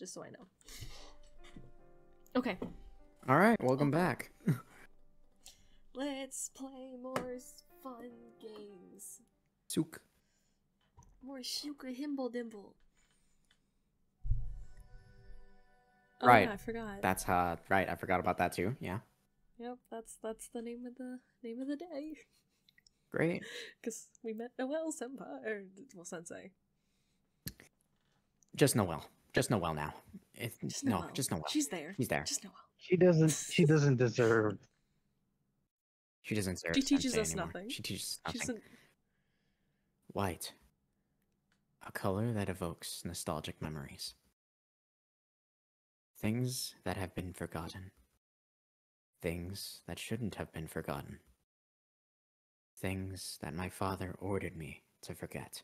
just so I know. Okay, All right, welcome back. let's play more fun games. Sook. More Shuka Himble Dimble. Oh, Right. yeah, I forgot. That's uh right. I forgot about that too. Yeah, Yep, that's that's the name of the name of the day. great. Because we met Noel Senpai, or well, Sensei. Just Noel. Just Noel now. It, Just no, Noel. just Noel. She's there. He's there. Just Noel. She doesn't. She doesn't deserve. She doesn't serve. She teaches us anymore. nothing. She teaches She nothing. doesn't. White. A color that evokes nostalgic memories. Things that have been forgotten. Things that shouldn't have been forgotten. Things that my father ordered me to forget.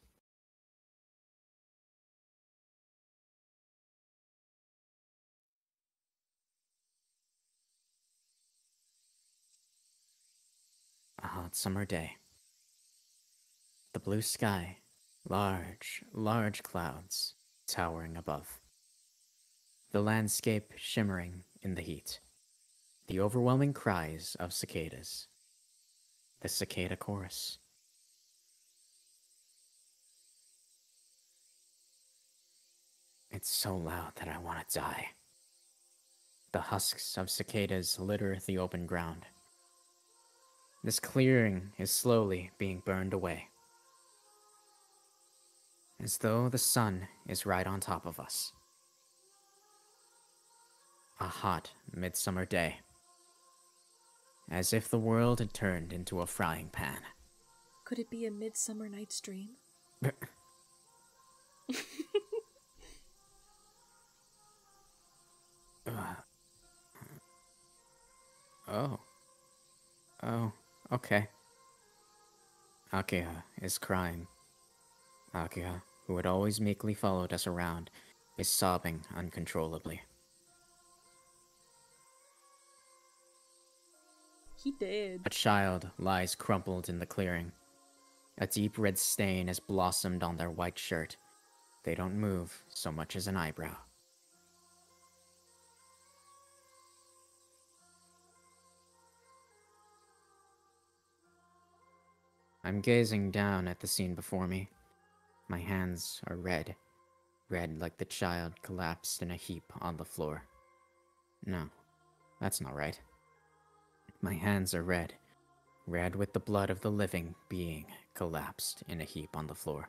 A hot summer day. The blue sky, large, large clouds towering above. The landscape shimmering in the heat. The overwhelming cries of cicadas. The cicada chorus. It's so loud that I want to die. The husks of cicadas litter the open ground. This clearing is slowly being burned away. As though the sun is right on top of us. A hot midsummer day. As if the world had turned into a frying pan. Could it be a Midsummer Night's Dream? Ugh. Uh, oh. Oh, okay. Akiha is crying. Akiha, who had always meekly followed us around, is sobbing uncontrollably. He did. A child lies crumpled in the clearing. A deep red stain has blossomed on their white shirt. They don't move so much as an eyebrow. I'm gazing down at the scene before me. My hands are red, red like the child collapsed in a heap on the floor. No, that's not right. My hands are red, red with the blood of the living being collapsed in a heap on the floor.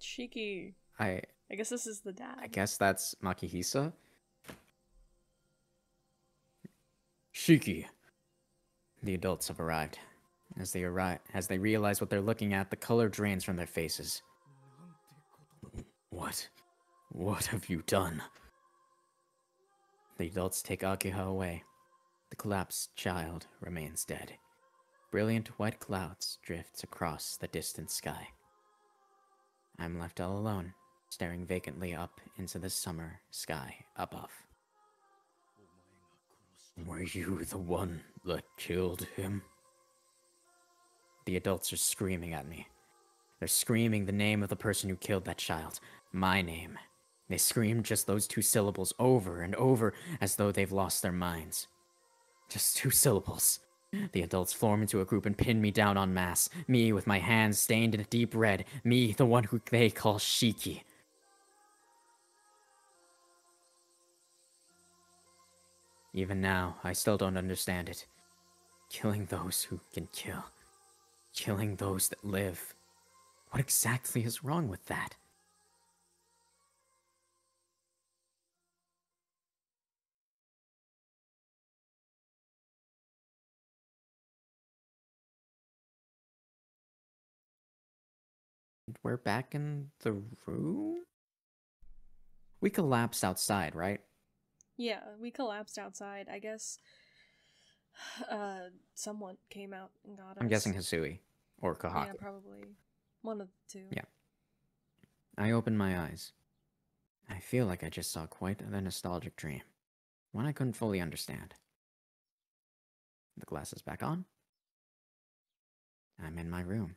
Shiki. I I guess this is the dad. I guess that's Makihisa. Shiki. The adults have arrived. As they arrive, as they realize what they're looking at, the color drains from their faces. What? What have you done? The adults take Akiha away. The collapsed child remains dead. Brilliant white clouds drift across the distant sky. I'm left all alone, staring vacantly up into the summer sky above. Were you the one that killed him? The adults are screaming at me. They're screaming the name of the person who killed that child. My name. They scream just those two syllables over and over as though they've lost their minds. Just two syllables. The adults form into a group and pin me down en masse. Me with my hands stained in a deep red. Me, the one who they call Shiki. Even now, I still don't understand it. Killing those who can kill. Killing those that live. What exactly is wrong with that? We're back in the room? We collapsed outside, right? Yeah, we collapsed outside. I guess uh someone came out and got us. I'm guessing Hisui or Kohaku. Yeah, probably. One of the two. Yeah. I open my eyes. I feel like I just saw quite the nostalgic dream, one I couldn't fully understand. The glasses back on. I'm in my room.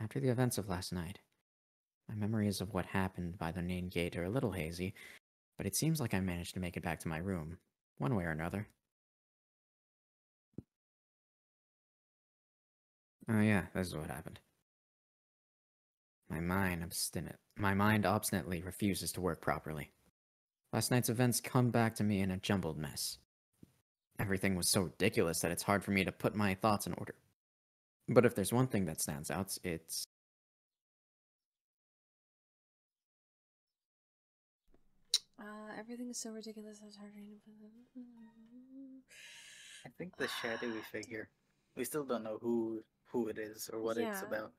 After the events of last night, my memories of what happened by the main gate are a little hazy, but it seems like I managed to make it back to my room, one way or another. Oh yeah, this is what happened. My mind obstinate. My mind obstinately refuses to work properly. Last night's events come back to me in a jumbled mess. Everything was so ridiculous that it's hard for me to put my thoughts in order. But if there's one thing that stands out, it's Everything is so ridiculous. It's hard to. I think the shadowy figure. We still don't know who who it is or what it's Yeah. about.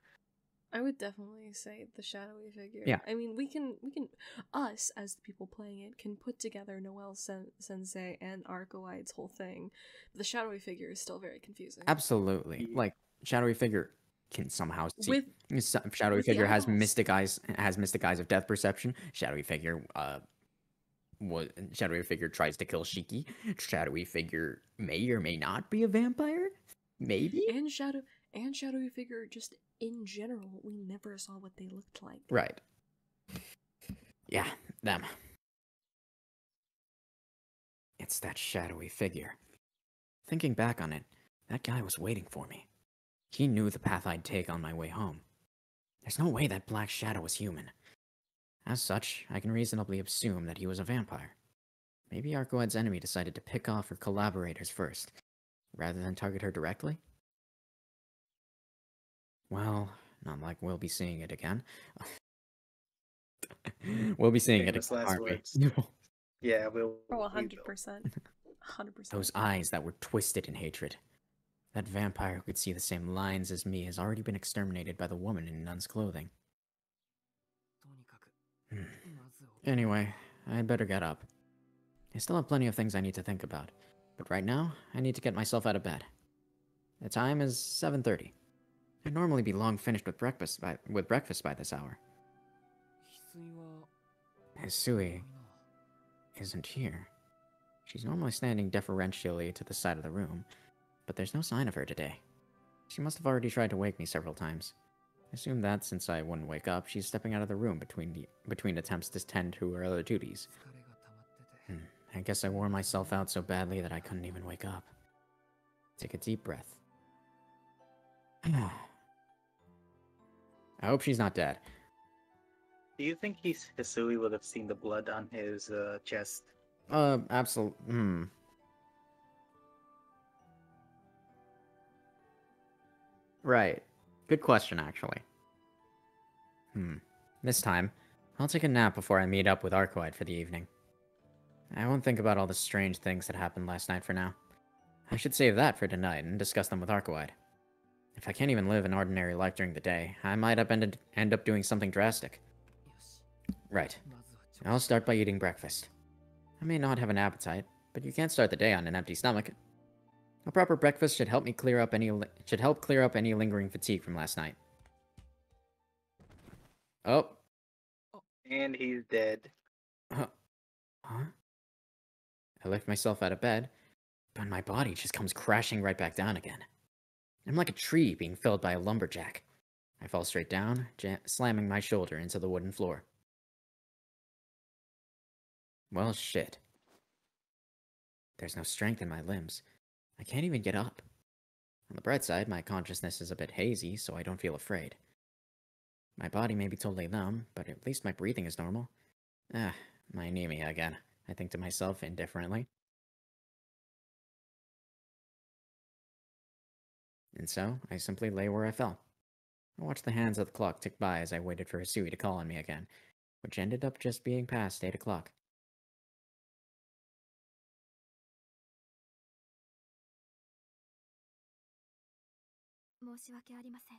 I would definitely say the shadowy figure. Yeah. I mean, we can we can us as the people playing it can put together Noel Sen- Sensei and Arcueid's whole thing. But the shadowy figure is still very confusing. absolutely Yeah. like shadowy figure can somehow see. With s- shadowy with figure has mystic eyes. Has mystic eyes of death perception. Shadowy figure. Uh, what shadowy figure tries to kill Shiki. Shadowy figure may or may not be a vampire. Maybe. and shadow and shadowy figure just in general, we never saw what they looked like. Right. Yeah, them. It's that shadowy figure. Thinking back on it, that guy was waiting for me. He knew the path I'd take on my way home. There's no way that black shadow was human. As such, I can reasonably assume that he was a vampire. Maybe Arcueid's enemy decided to pick off her collaborators first, rather than target her directly? Well, not like we'll be seeing it again. we'll be seeing Famous it again, last aren't words. Yeah, we'll. Oh, we hundred percent, hundred percent. Those eyes that were twisted in hatred. That vampire who could see the same lines as me has already been exterminated by the woman in nun's clothing. Anyway, I'd better get up. I still have plenty of things I need to think about, but right now, I need to get myself out of bed. The time is 7:30. I'd normally be long finished with breakfast by with breakfast by this hour. Hisui isn't here. She's normally standing deferentially to the side of the room, but there's no sign of her today. She must have already tried to wake me several times. I assume that since I wouldn't wake up, she's stepping out of the room between the between attempts to tend to her other duties. Hmm, I guess I wore myself out so badly that I couldn't even wake up. Take a deep breath. I hope she's not dead. Do you think he's Hisui would have seen the blood on his uh, chest? Uh, absolutely. Hmm. Right. Good question, actually. Hmm. This time, I'll take a nap before I meet up with Arcueid for the evening. I won't think about all the strange things that happened last night for now. I should save that for tonight and discuss them with Arcueid. If I can't even live an ordinary life during the day, I might up end up doing something drastic. Right. I'll start by eating breakfast. I may not have an appetite, but you can't start the day on an empty stomach. A proper breakfast should help me clear up any should help clear up any lingering fatigue from last night. Oh, And he's dead. huh? huh? I lift myself out of bed, but my body just comes crashing right back down again. I'm like a tree being felled by a lumberjack. I fall straight down, slamming my shoulder into the wooden floor. Well, shit. There's no strength in my limbs. I can't even get up. On the bright side, my consciousness is a bit hazy, so I don't feel afraid. My body may be totally numb, but at least my breathing is normal. Ah, my anemia again, I think to myself indifferently. And so, I simply lay where I fell. I watched the hands of the clock tick by as I waited for Hisui to call on me again, which ended up just being past 8 o'clock. 申し訳ありません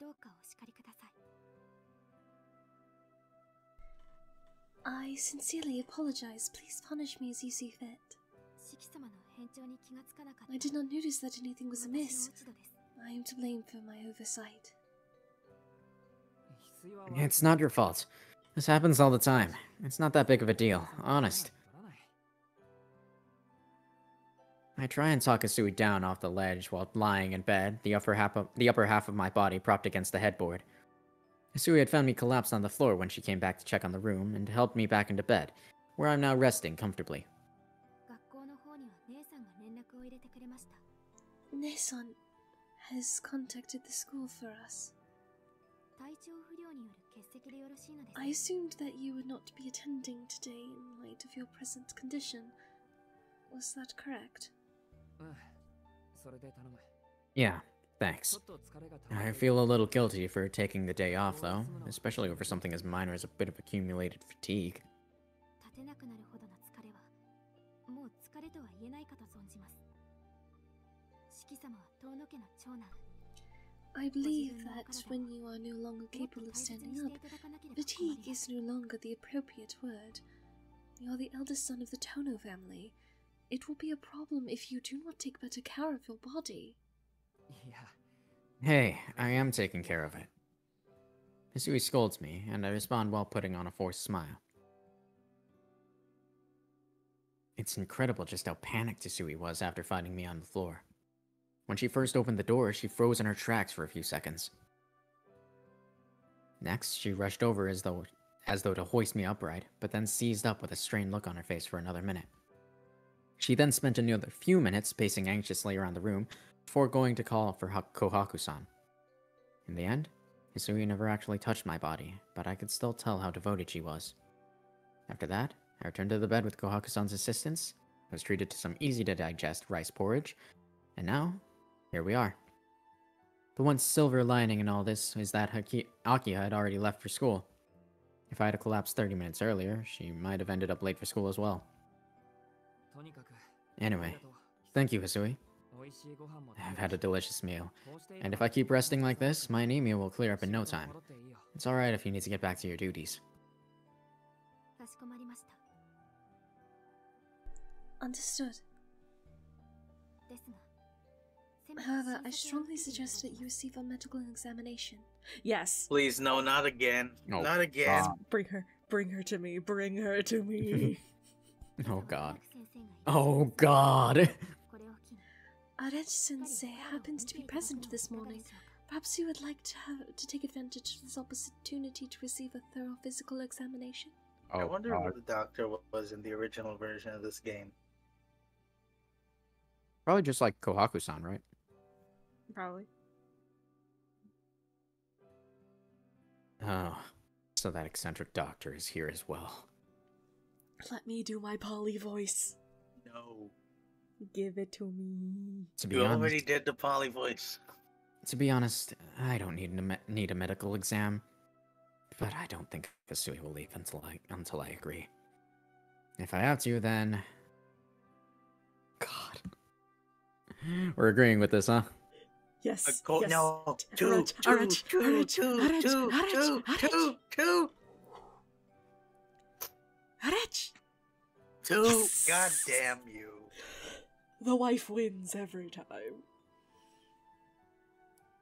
どうかお叱りください I sincerely apologize. Please punish me as you see fit. 四季様の変調に気がつかなかった I did not notice that anything was 私の amiss. 落ち度です I am to blame for my oversight. It's not your fault. This happens all the time. It's not that big of a deal, honest. I try and saw Kasui down off the ledge while lying in bed, the upper half of, the upper half of my body propped against the headboard. Kasui had found me collapsed on the floor when she came back to check on the room and helped me back into bed, where I'm now resting comfortably. Nesan has contacted the school for us. I assumed that you would not be attending today in light of your present condition. Was that correct? Yeah, thanks. I feel a little guilty for taking the day off, though, especially over something as minor as a bit of accumulated fatigue. I believe that when you are no longer capable of standing up, fatigue is no longer the appropriate word. You're the eldest son of the Tohno family. It will be a problem if you do not take better care of your body. いや Hey, I am taking care of it. Hisui scolds me, and I respond while putting on a forced smile. It's incredible just how panicked Hisui was after finding me on the floor. When she first opened the door, she froze in her tracks for a few seconds. Next, she rushed over as though as though to hoist me upright, but then seized up with a strained look on her face for another minute. She then spent another few minutes pacing anxiously around the room before going to call for ha- Kohaku-san. In the end, Hisui never actually touched my body, but I could still tell how devoted she was. After that, I returned to the bed with Kohaku-san's assistance, was treated to some easy-to-digest rice porridge, and now, here we are. The one silver lining in all this is that Haki- Akiha had already left for school. If I had collapsed 30 minutes earlier, she might have ended up late for school as well. Anyway, thank you, Hisui. I've had a delicious meal. And if I keep resting like this, my anemia will clear up in no time. It's alright if you need to get back to your duties. Understood. However, I strongly suggest that you receive a medical examination. Yes. Please, no, not again. Oh, not again. God. Bring her. Bring her to me. Bring her to me. Oh god. Oh god. Arechi sensei happens to be present this morning. Perhaps you would like to have, to take advantage of this opportunity to receive a thorough physical examination. Oh, I wonder god. what the doctor was in the original version of this game. Probably just like Kohaku-san, right? Probably. Oh, so that eccentric doctor is here as well. Let me do my Polly voice. No. Give it to me. To be You honest, already did the poly voice. to be honest, I don't need a need a medical exam, but I don't think Kasui will leave until I until I agree. If I have to, then God, we're agreeing with this, huh? Yes. Uh, go- yes. No. Two, Arach, two, Arach, two, two, two, two, two, two, two. Yes. God damn you. The wife wins every time.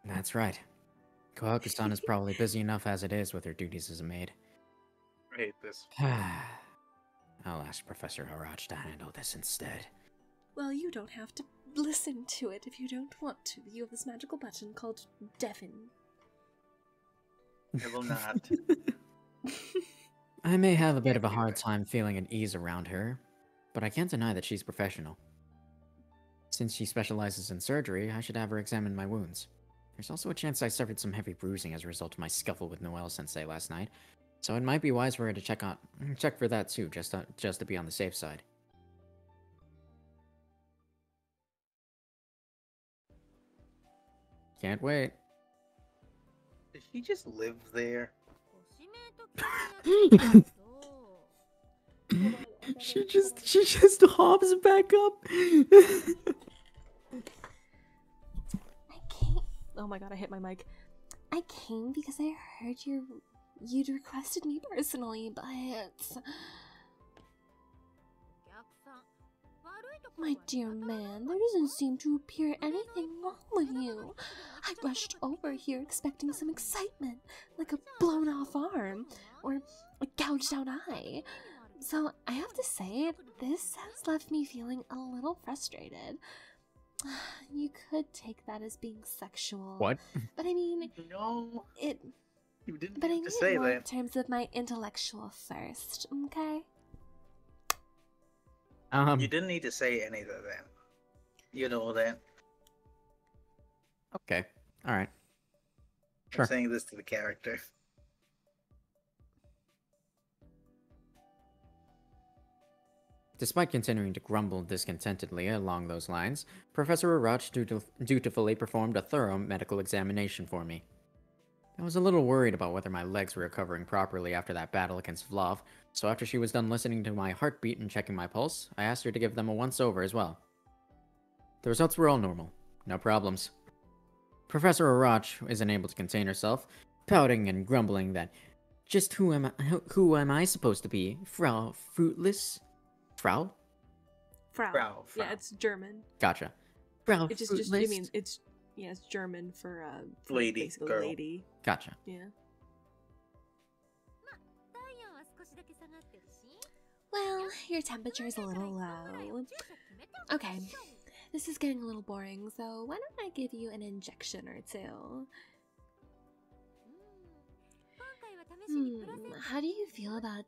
That's right. Kohaku-san is probably busy enough as it is with her duties as a maid. I hate this. I'll ask Professor Harach to handle this instead. Well, you don't have to listen to it if you don't want to. You have this magical button called Devon. I will not. I may have a bit of a hard time feeling at ease around her, but I can't deny that she's professional. Since she specializes in surgery, I should have her examine my wounds. There's also a chance I suffered some heavy bruising as a result of my scuffle with Noel Sensei last night, so it might be wise for her to check on check for that too, just to, just to be on the safe side. Can't wait. Did she just live there? she just she just hops back up. I came. Oh my god! I hit my mic. I came because I heard you. You'd requested me personally, but My dear man, there doesn't seem to appear anything wrong with you. I rushed over here expecting some excitement, like a blown off arm or a gouged out eye. So I have to say, this has left me feeling a little frustrated. You could take that as being sexual. What? But I mean, no. It. You didn't but I mean to say that. in terms of my intellectual thirst, okay? Um. You didn't need to say any of that. You know that. Okay. All right. I'm saying this to the character. Despite continuing to grumble discontentedly along those lines, Professor Arach dutif- dutifully performed a thorough medical examination for me. I was a little worried about whether my legs were recovering properly after that battle against Vlov, so after she was done listening to my heartbeat and checking my pulse, I asked her to give them a once over as well. The results were all normal, no problems. Professor Arach isn't able to contain herself, pouting and grumbling that just who am I, who, who am I supposed to be, Frau Fruitless? Frau? Frau. Frau, Yeah, it's German. Gotcha. Frau It just, just, I Fruitless? mean, it's, yeah, it's German for, uh, for Lady, basically girl. lady. Gotcha. Yeah. Well, your temperature is a little low. Okay, this is getting a little boring, so why don't I give you an injection or two? Hmm, how do you feel about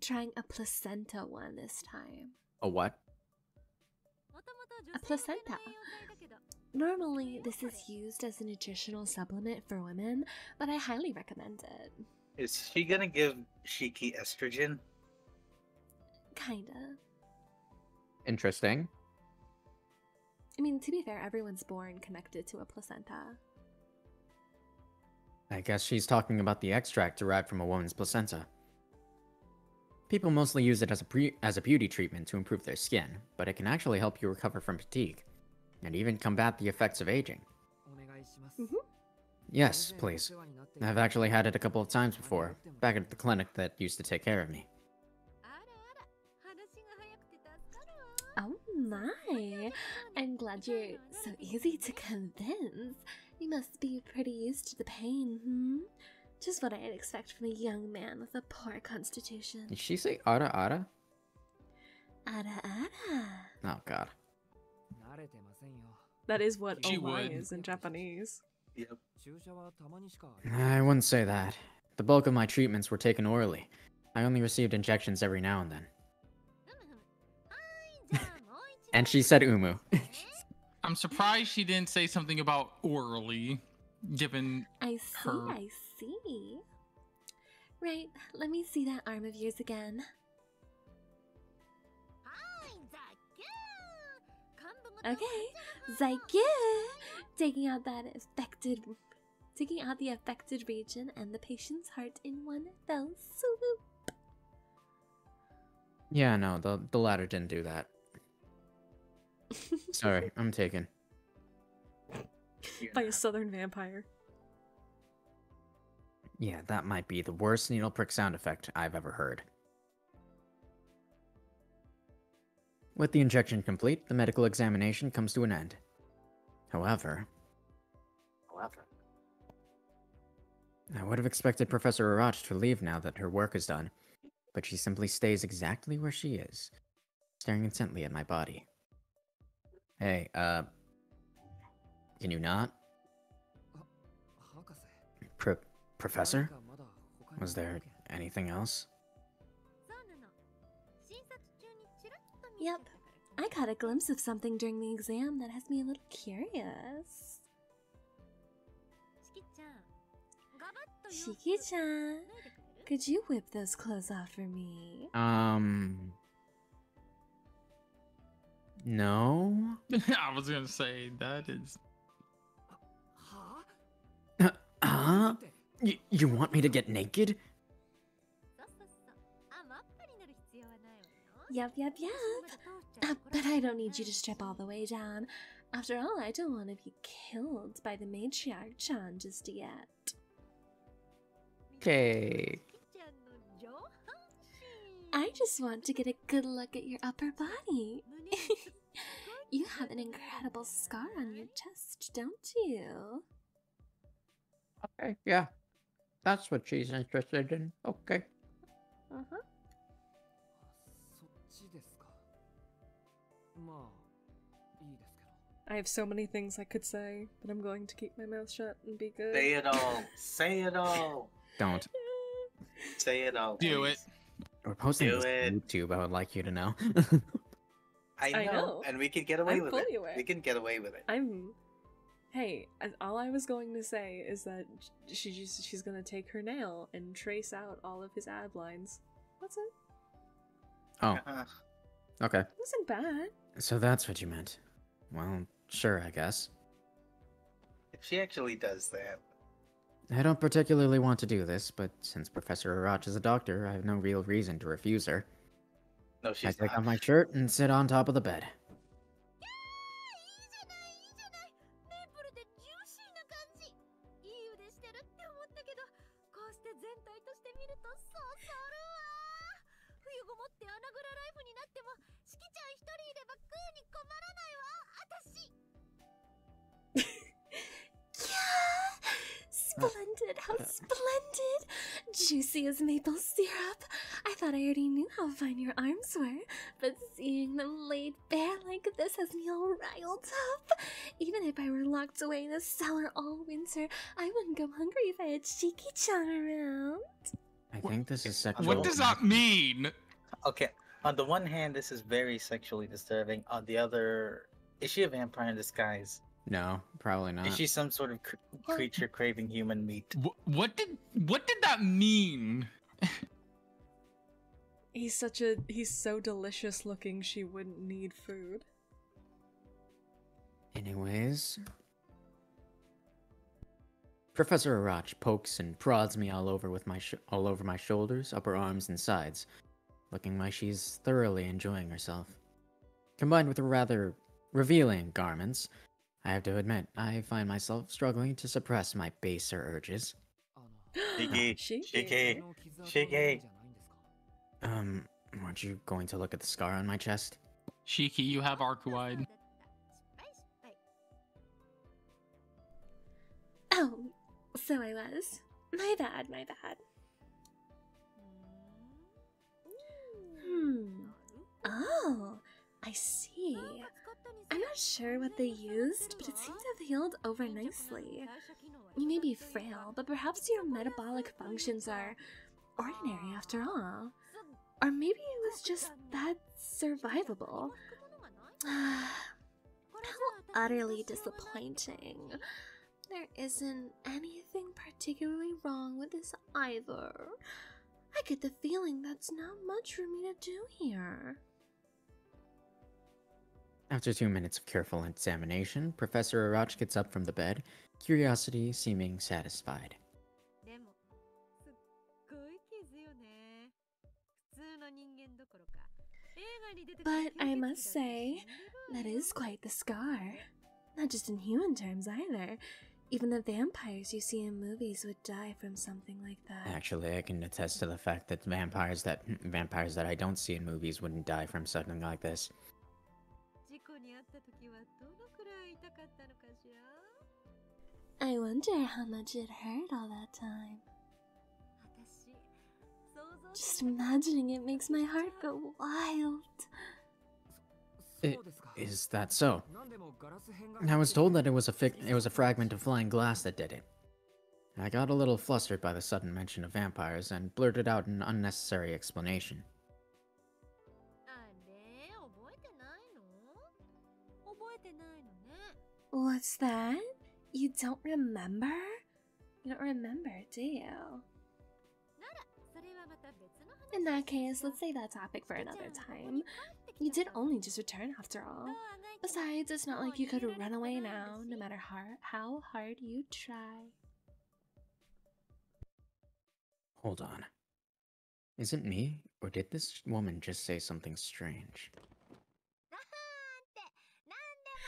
trying a placenta one this time? A what? A placenta. Normally, this is used as a nutritional supplement for women, but I highly recommend it. Is she gonna give Shiki estrogen? Kinda. Interesting. I mean, to be fair, everyone's born connected to a placenta. I guess she's talking about the extract derived from a woman's placenta. People mostly use it as a pre as a beauty treatment to improve their skin, but it can actually help you recover from fatigue, and even combat the effects of aging. Mm -hmm. Yes, please. I've actually had it a couple of times before, back at the clinic that used to take care of me. my! I'm glad you're so easy to convince. You must be pretty used to the pain, hmm? Just what I'd expect from a young man with a poor constitution. Did she say ara ara? Ara ara. Oh god. That is what she oh omai would. is in Japanese. Yep. I wouldn't say that. The bulk of my treatments were taken orally. I only received injections every now and then. And she said Umu. I'm surprised she didn't say something about orally, given I see, her. I see. Right, let me see that arm of yours again. Okay, Zaikyu! Taking out that affected... Taking out the affected region and the patient's heart in one fell swoop. Yeah, no, the, the latter didn't do that. Sorry, I'm taken. By a southern vampire. Yeah, that might be the worst needle prick sound effect I've ever heard. With the injection complete, the medical examination comes to an end. However, However, I would have expected Professor Arach to leave now that her work is done, but she simply stays exactly where she is, staring intently at my body. Hey, uh, can you not? Pro professor? Was there anything else? Yep. I caught a glimpse of something during the exam that has me a little curious. Shiki-chan, could you whip those clothes off for me? Um, no. I was gonna say that is. Huh? huh? Y you want me to get naked? Yup, yup, yup. Uh, but I don't need you to strip all the way down. After all, I don't want to be killed by the matriarch Chan just yet. Okay, I just want to get a good look at your upper body. you have an incredible scar on your chest, don't you? Okay, yeah. That's what she's interested in. Okay. Uh huh. I have so many things I could say, but I'm going to keep my mouth shut and be good. Say it all. say it all. Don't. say it all. Do it please. We're posting Do this it. on YouTube. I would like you to know. I know, I know. and we can get away I'm with fully it. aware. We can get away with it. I'm. Hey, all I was going to say is that she just, she's gonna take her nail and trace out all of his ad lines. That's it. oh, Uh, okay. It wasn't bad. So that's what you meant. Well, sure, I guess. if she actually does that, I don't particularly want to do this, but since Professor Arach is a doctor, I have no real reason to refuse her. no, I she's take not. off my shirt and sit on top of the bed. Splendid! How splendid! Juicy as maple syrup. I thought I already knew how fine your arms were, but seeing them laid bare like this has me all riled up. Even if I were locked away in a cellar all winter, I wouldn't go hungry if I had Cheeky Chan around. I think this is sexual. What does that mean? Okay. On the one hand, this is very sexually disturbing. On the other, is she a vampire in disguise? No, probably not. Is she some sort of cr- creature craving human meat? Wh- What did what did that mean? He's such a. He's so delicious looking, she wouldn't need food. Anyways. Professor Arach pokes and prods me all over with my sh- all over my shoulders, upper arms, and sides, looking like she's thoroughly enjoying herself. Combined with her rather revealing garments, I have to admit, I find myself struggling to suppress my baser urges. Shiki, Shiki, Shiki. Um, weren't you going to look at the scar on my chest? Shiki, you have arc wide. Oh, so I was. My bad, my bad. Hmm. hmm. Oh, I see. I'm not sure what they used, but it seemed to have healed over nicely. You may be frail, but perhaps your metabolic functions are ordinary after all. Or maybe it was just that survivable. How utterly disappointing. There isn't anything particularly wrong with this either. I get the feeling that's not much for me to do here. After two minutes of careful examination, Professor Arach gets up from the bed, curiosity seeming satisfied. But I must say, that is quite the scar. Not just in human terms either. Even the vampires you see in movies would die from something like that. Actually, I can attest to the fact that vampires that vampires that I don't see in movies wouldn't die from something like this. I wonder how much it hurt all that time. Just imagining it makes my heart go wild. It, is that so? I was told that it was a it was a fragment of flying glass that did it. I got a little flustered by the sudden mention of vampires and blurted out an unnecessary explanation. What's that? You don't remember? You don't remember, do you? In that case, let's save that topic for another time. You did only just return after all. Besides, it's not like you could run away now, no matter how, how hard you try. Hold on. Is it me, or did this woman just say something strange?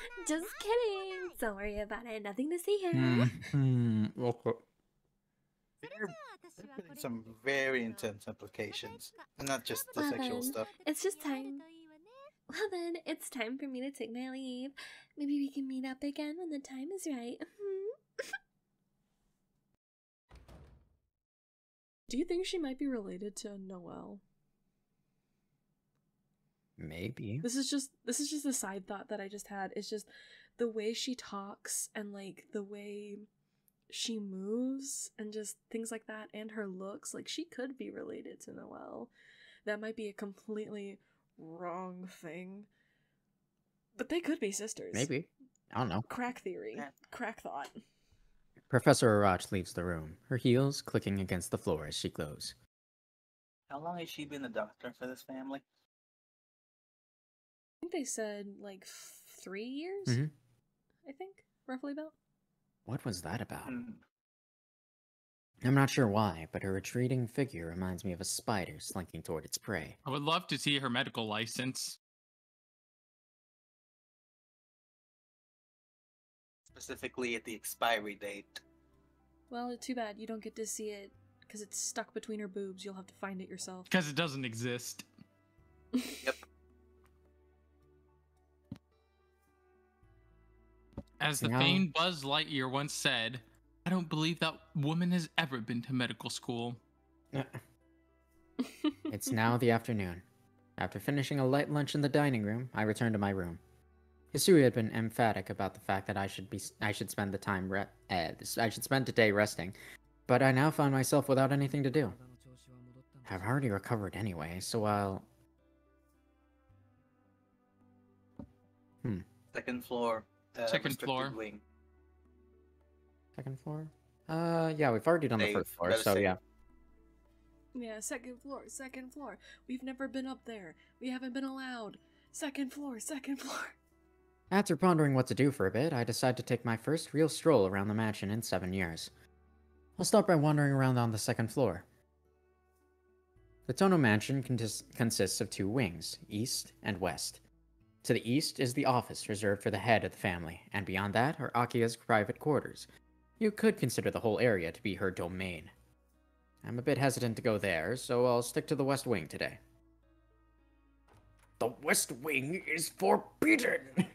Just kidding. Don't worry about it. Nothing to see here. Hmm. Mm, okay. Some very intense implications, and not just the sexual then, stuff. It's just time. Well then, it's time for me to take my leave. Maybe we can meet up again when the time is right. Mm-hmm. Do you think she might be related to Noel? Maybe. This is just this is just a side thought that I just had. It's just the way she talks and like the way she moves and just things like that and her looks like she could be related to Noel. That might be a completely wrong thing. But they could be sisters. Maybe. I don't know. Crack theory. Crack thought. Professor Arach leaves the room, her heels clicking against the floor as she glows. How long has she been a doctor for this family? I think they said like f- three years. Mhm. I think roughly about. What was that about? Hmm. I'm not sure why, but her retreating figure reminds me of a spider slinking toward its prey. I would love to see her medical license. Specifically at the expiry date. Well, too bad you don't get to see it because it's stuck between her boobs. You'll have to find it yourself. Because it doesn't exist. As the Yeah. famed Buzz Lightyear once said, I don't believe that woman has ever been to medical school. It's now the afternoon. After finishing a light lunch in the dining room, I return to my room. Hisui had been emphatic about the fact that I should be I should spend the time re- uh, I should spend today resting, but I now found myself without anything to do. I've already recovered anyway, so I'll Second floor. Uh, Second floor. Wing. second floor. Uh, yeah, we've already done the first floor, so save. yeah. yeah, second floor, second floor. We've never been up there. We haven't been allowed. Second floor, second floor. After pondering what to do for a bit, I decide to take my first real stroll around the mansion in seven years. I'll start by wandering around on the second floor. The Tohno Mansion contis- consists of two wings, east and west. To the east is the office reserved for the head of the family, and beyond that are Akiha's private quarters. You could consider the whole area to be her domain. I'm a bit hesitant to go there, so I'll stick to the west wing today. The west wing is forbidden!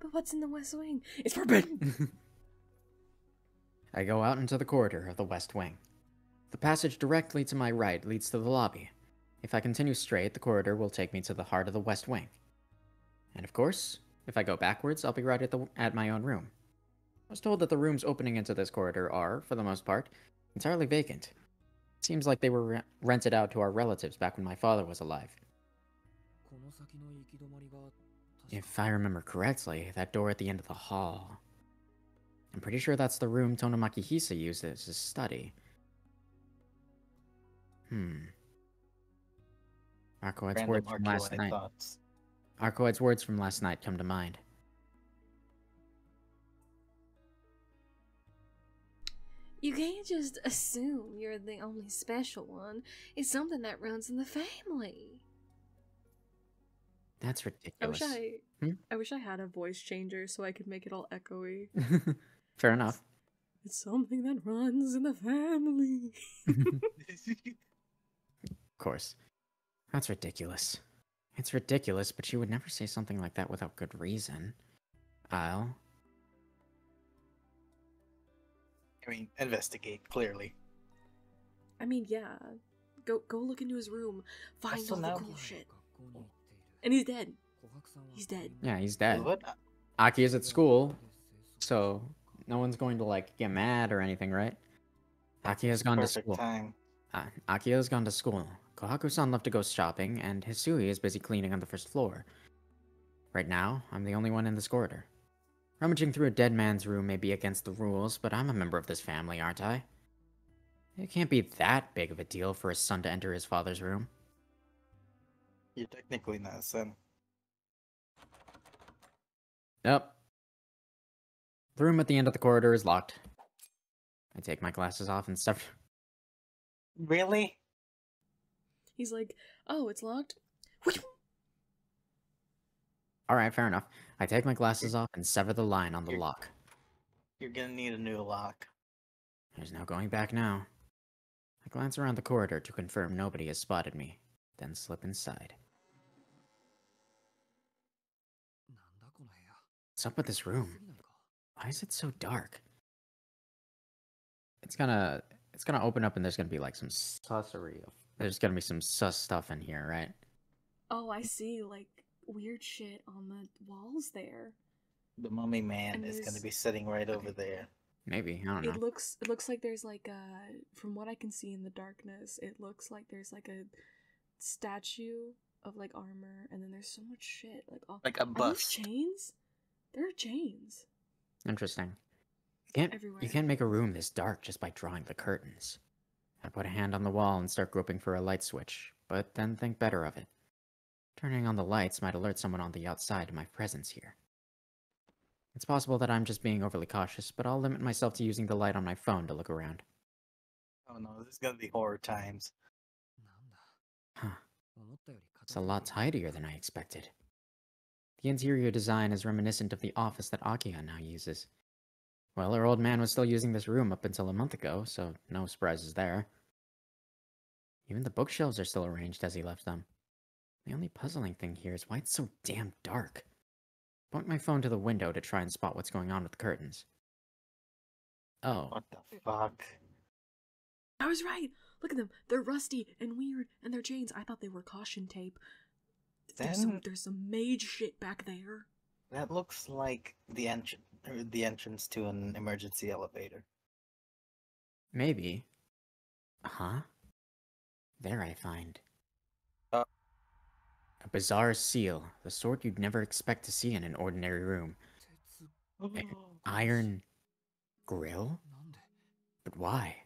But what's in the West Wing? It's forbidden. I go out into the corridor of the West Wing. The passage directly to my right leads to the lobby. If I continue straight, the corridor will take me to the heart of the West Wing. And of course, if I go backwards, I'll be right at, the, at my own room. I was told that the rooms opening into this corridor are, for the most part, entirely vacant. Seems like they were re- rented out to our relatives back when my father was alive. If I remember correctly, that door at the end of the hall. I'm pretty sure that's the room Tohno Makihisa used as his study. Hmm. Arcueid's Random words from last night. thoughts. Arcueid's words from last night come to mind. You can't just assume you're the only special one. It's something that runs in the family. That's I ridiculous. wish I, Hmm? I wish I had a voice changer so I could make it all echoey. Fair enough. It's something that runs in the family. Of course. That's ridiculous. It's ridiculous, but you would never say something like that without good reason. I'll. I mean, investigate clearly. I mean, yeah. Go go look into his room. Find all the now- cool shit. And he's dead. He's dead. Yeah, he's dead. What? Aki is at school, so no one's going to like get mad or anything, right? Aki has gone to Perfect school. time. Uh, Aki has gone to school. Kohaku-san left to go shopping, and Hisui is busy cleaning on the first floor. Right now, I'm the only one in this corridor. Rummaging through a dead man's room may be against the rules, but I'm a member of this family, aren't I? It can't be that big of a deal for a son to enter his father's room. You're technically not a son. Nope. The room at the end of the corridor is locked. I take my glasses off and stuff. Really? He's like, oh, it's locked. Alright, fair enough. I take my glasses off and sever the line on the You're- lock. You're gonna need a new lock. There's no going back now. I glance around the corridor to confirm nobody has spotted me, then slip inside. What's up with this room? Why is it so dark? It's gonna it's gonna open up and there's gonna be like some sussery of there's gonna be some sus stuff in here, right? Oh, I see, like weird shit on the walls there. The mummy man And is gonna be sitting right over there. Maybe I don't know. It looks it looks like there's like a from what I can see in the darkness, it looks like there's like a statue of like armor and then there's so much shit like all Like a are those bust. chains? There are chains. Interesting. You can't Everywhere. you can't make a room this dark just by drawing the curtains. I put a hand on the wall and start groping for a light switch, but then think better of it. Turning on the lights might alert someone on the outside to my presence here. It's possible that I'm just being overly cautious, but I'll limit myself to using the light on my phone to look around. Oh no, this is gonna be horror times. Huh. It's a lot tidier than I expected. The interior design is reminiscent of the office that Akiha now uses. Well, her old man was still using this room up until a month ago, so no surprises there. Even the bookshelves are still arranged as he left them. The only puzzling thing here is why it's so damn dark. Point my phone to the window to try and spot what's going on with the curtains. Oh, What the fuck? I was right. Look at them. They're rusty and weird and they're chains. I thought they were caution tape. There's some Then- there's some mage shit back there. That looks like the entrance, the entrance to an emergency elevator. maybe. Huh? There I find. Uh. A bizarre seal, the sort you'd never expect to see in an ordinary room. An iron grill? But why?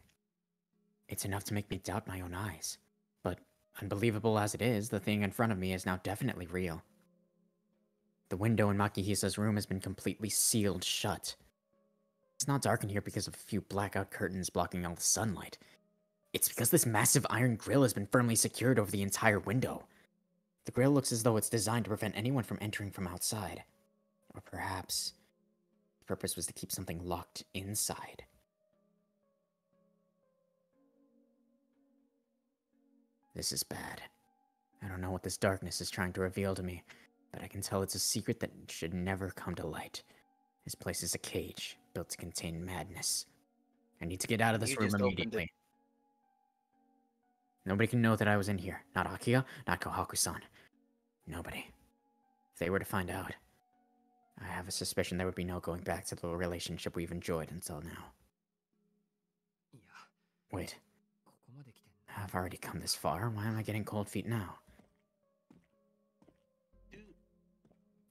It's enough to make me doubt my own eyes. But unbelievable as it is, the thing in front of me is now definitely real. The window in Makihisa's room has been completely sealed shut. It's not dark in here because of a few blackout curtains blocking all the sunlight. It's because this massive iron grill has been firmly secured over the entire window. The grill looks as though it's designed to prevent anyone from entering from outside. Or perhaps the purpose was to keep something locked inside. This is bad. I don't know what this darkness is trying to reveal to me, but I can tell it's a secret that should never come to light. This place is a cage built to contain madness. I need to get out of this You room immediately. Nobody can know that I was in here. Not Akiha, not Kohaku-san. Nobody. If they were to find out, I have a suspicion there would be no going back to the relationship we've enjoyed until now. Wait. I've already come this far. Why am I getting cold feet now?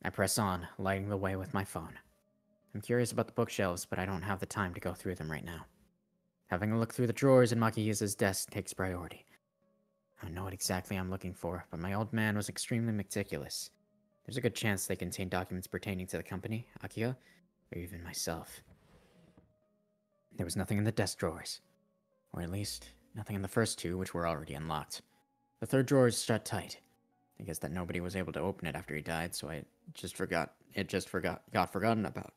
I press on, lighting the way with my phone. I'm curious about the bookshelves, but I don't have the time to go through them right now. Having a look through the drawers in Makihisa's desk takes priority. I don't know what exactly I'm looking for, but my old man was extremely meticulous. There's a good chance they contain documents pertaining to the company, Akiha, or even myself. There was nothing in the desk drawers. Or at least, nothing in the first two, which were already unlocked. The third drawer is shut tight. I guess that nobody was able to open it after he died, so I just forgot. It just forgot got forgotten about.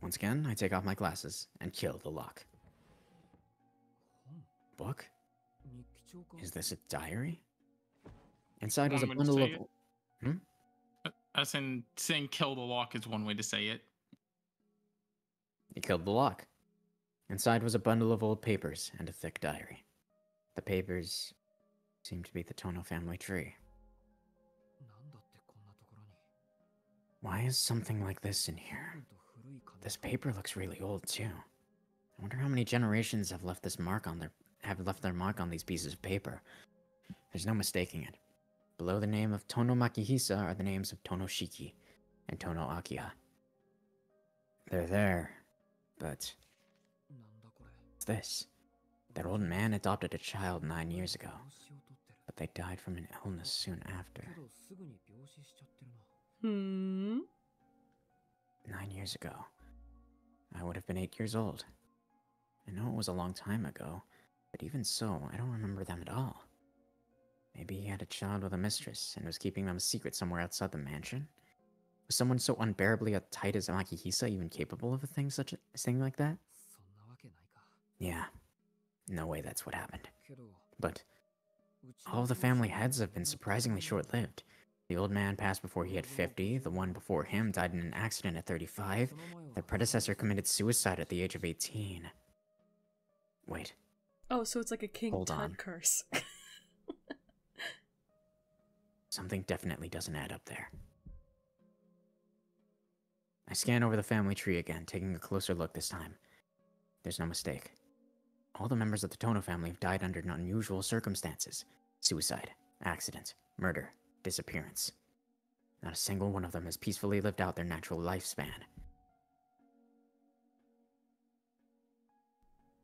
Once again, I take off my glasses and kill the lock book? Is this a diary? Inside was a bundle of. Hmm? Uh, as in saying kill the lock is one way to say it. He killed the lock. Inside was a bundle of old papers and a thick diary. The papers seemed to be the Tohno family tree. Why is something like this in here? This paper looks really old, too. I wonder how many generations have left this mark on their have left their mark on these pieces of paper. There's no mistaking it. Below the name of Tohno Makihisa are the names of Tohno Shiki and Tohno Akiha. They're there, but what's this? That old man adopted a child nine years ago, but they died from an illness soon after. Hmm? Nine years ago. I would have been eight years old. I know it was a long time ago, but even so, I don't remember them at all. Maybe he had a child with a mistress and was keeping them a secret somewhere outside the mansion? Was someone so unbearably uptight as Amakihisa even capable of a thing such a, thing like that? Yeah. No way that's what happened. But all the family heads have been surprisingly short-lived. The old man passed before he had 50, the one before him died in an accident at 35, The predecessor committed suicide at the age of 18. Wait, Oh, so it's like a King Hold Tut on. curse. Something definitely doesn't add up there. I scan over the family tree again, taking a closer look this time. There's no mistake. All the members of the Tohno family have died under unusual circumstances suicide, accident, murder, disappearance. Not a single one of them has peacefully lived out their natural lifespan.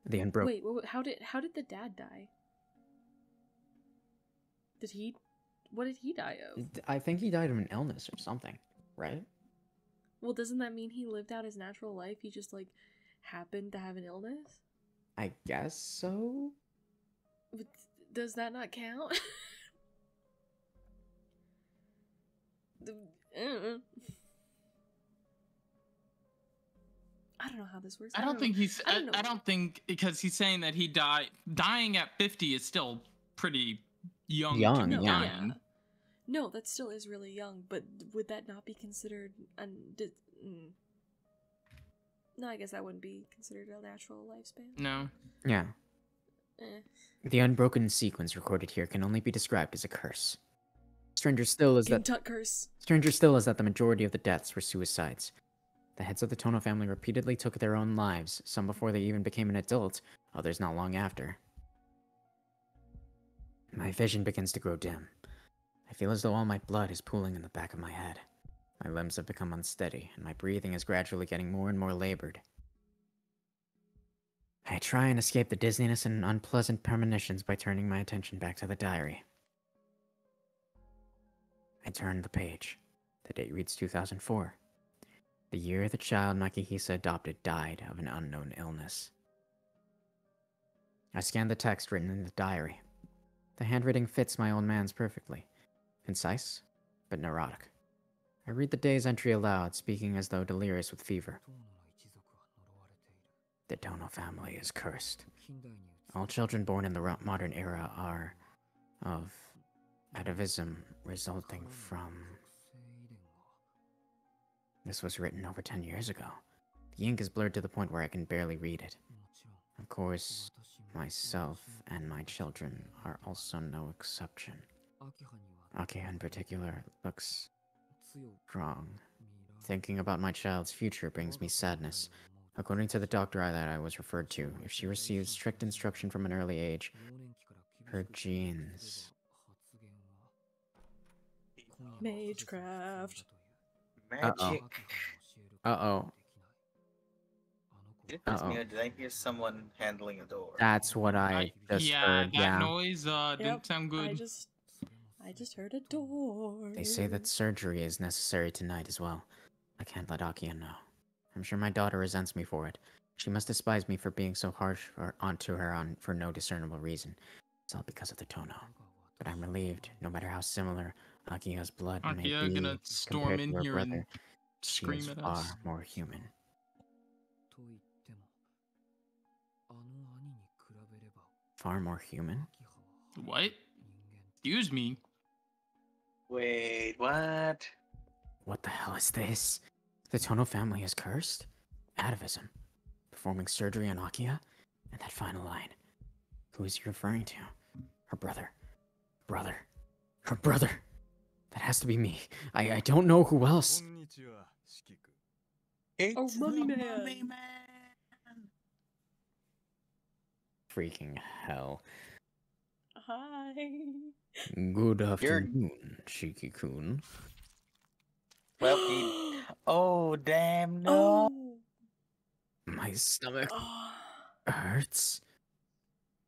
The unbroken. Wait, wait, how did how did the dad die? Did he? What did he die of? I think he died of an illness or something, right? Well, doesn't that mean he lived out his natural life? He just like happened to have an illness. I guess so. But does that not count? I don't know how this works. I don't think he's. I I don't don't. I don't think because he's saying that he died. Dying at fifty is still pretty young. to Young, be No, yeah. No, that still is really young, but would that not be considered un- di- mm. No, I guess that wouldn't be considered a natural lifespan. No. Yeah. Eh. The unbroken sequence recorded here can only be described as a curse. Stranger still is King that curse. stranger still is that the majority of the deaths were suicides. The heads of the Tohno family repeatedly took their own lives, some before they even became an adult, others not long after. My vision begins to grow dim. I feel as though all my blood is pooling in the back of my head. My limbs have become unsteady, and my breathing is gradually getting more and more labored. I try and escape the dizziness and unpleasant premonitions by turning my attention back to the diary. I turn the page. The date reads 2004. The year the child Makihisa adopted died of an unknown illness. I scan the text written in the diary. The handwriting fits my old man's perfectly. Concise, but neurotic. I read the day's entry aloud, speaking as though delirious with fever. The Tohno family is cursed. All children born in the modern era are of atavism resulting from. This was written over 10 years ago. The ink is blurred to the point where I can barely read it. Of course, myself and my children are also no exception. Akiha in particular looks strong. Thinking about my child's future brings me sadness. According to the doctor I- that I was referred to, if she receives strict instruction from an early age, her genes. Magecraft. Magic. Uh oh. Did it me Uh-oh. or did I hear someone handling a door? That's what I just yeah, heard. that Yeah. noise uh, didn't Yep, sound good. I just, I just heard a door. They say that surgery is necessary tonight as well. I can't let Akiha know. I'm sure my daughter resents me for it. She must despise me for being so harsh or onto her on for no discernible reason. It's all because of the Tohno. But I'm relieved, no matter how similar Akiha's blood may Akiha be gonna storm compared in to her here brother, and she scream is at far us. more human. Far more human? What? Excuse me. Wait, what? What the hell is this? The Tohno family is cursed? Atavism. Performing surgery on Akiha? And that final line. Who is he referring to? Her brother. Brother. Her brother. That has to be me. I, I don't know who else. It's Oh, Mummy the Man. Mummy Man. Freaking hell. Hi. Good afternoon, Shiki-kun. Well, he... Oh, damn, no. Oh. My stomach oh. hurts.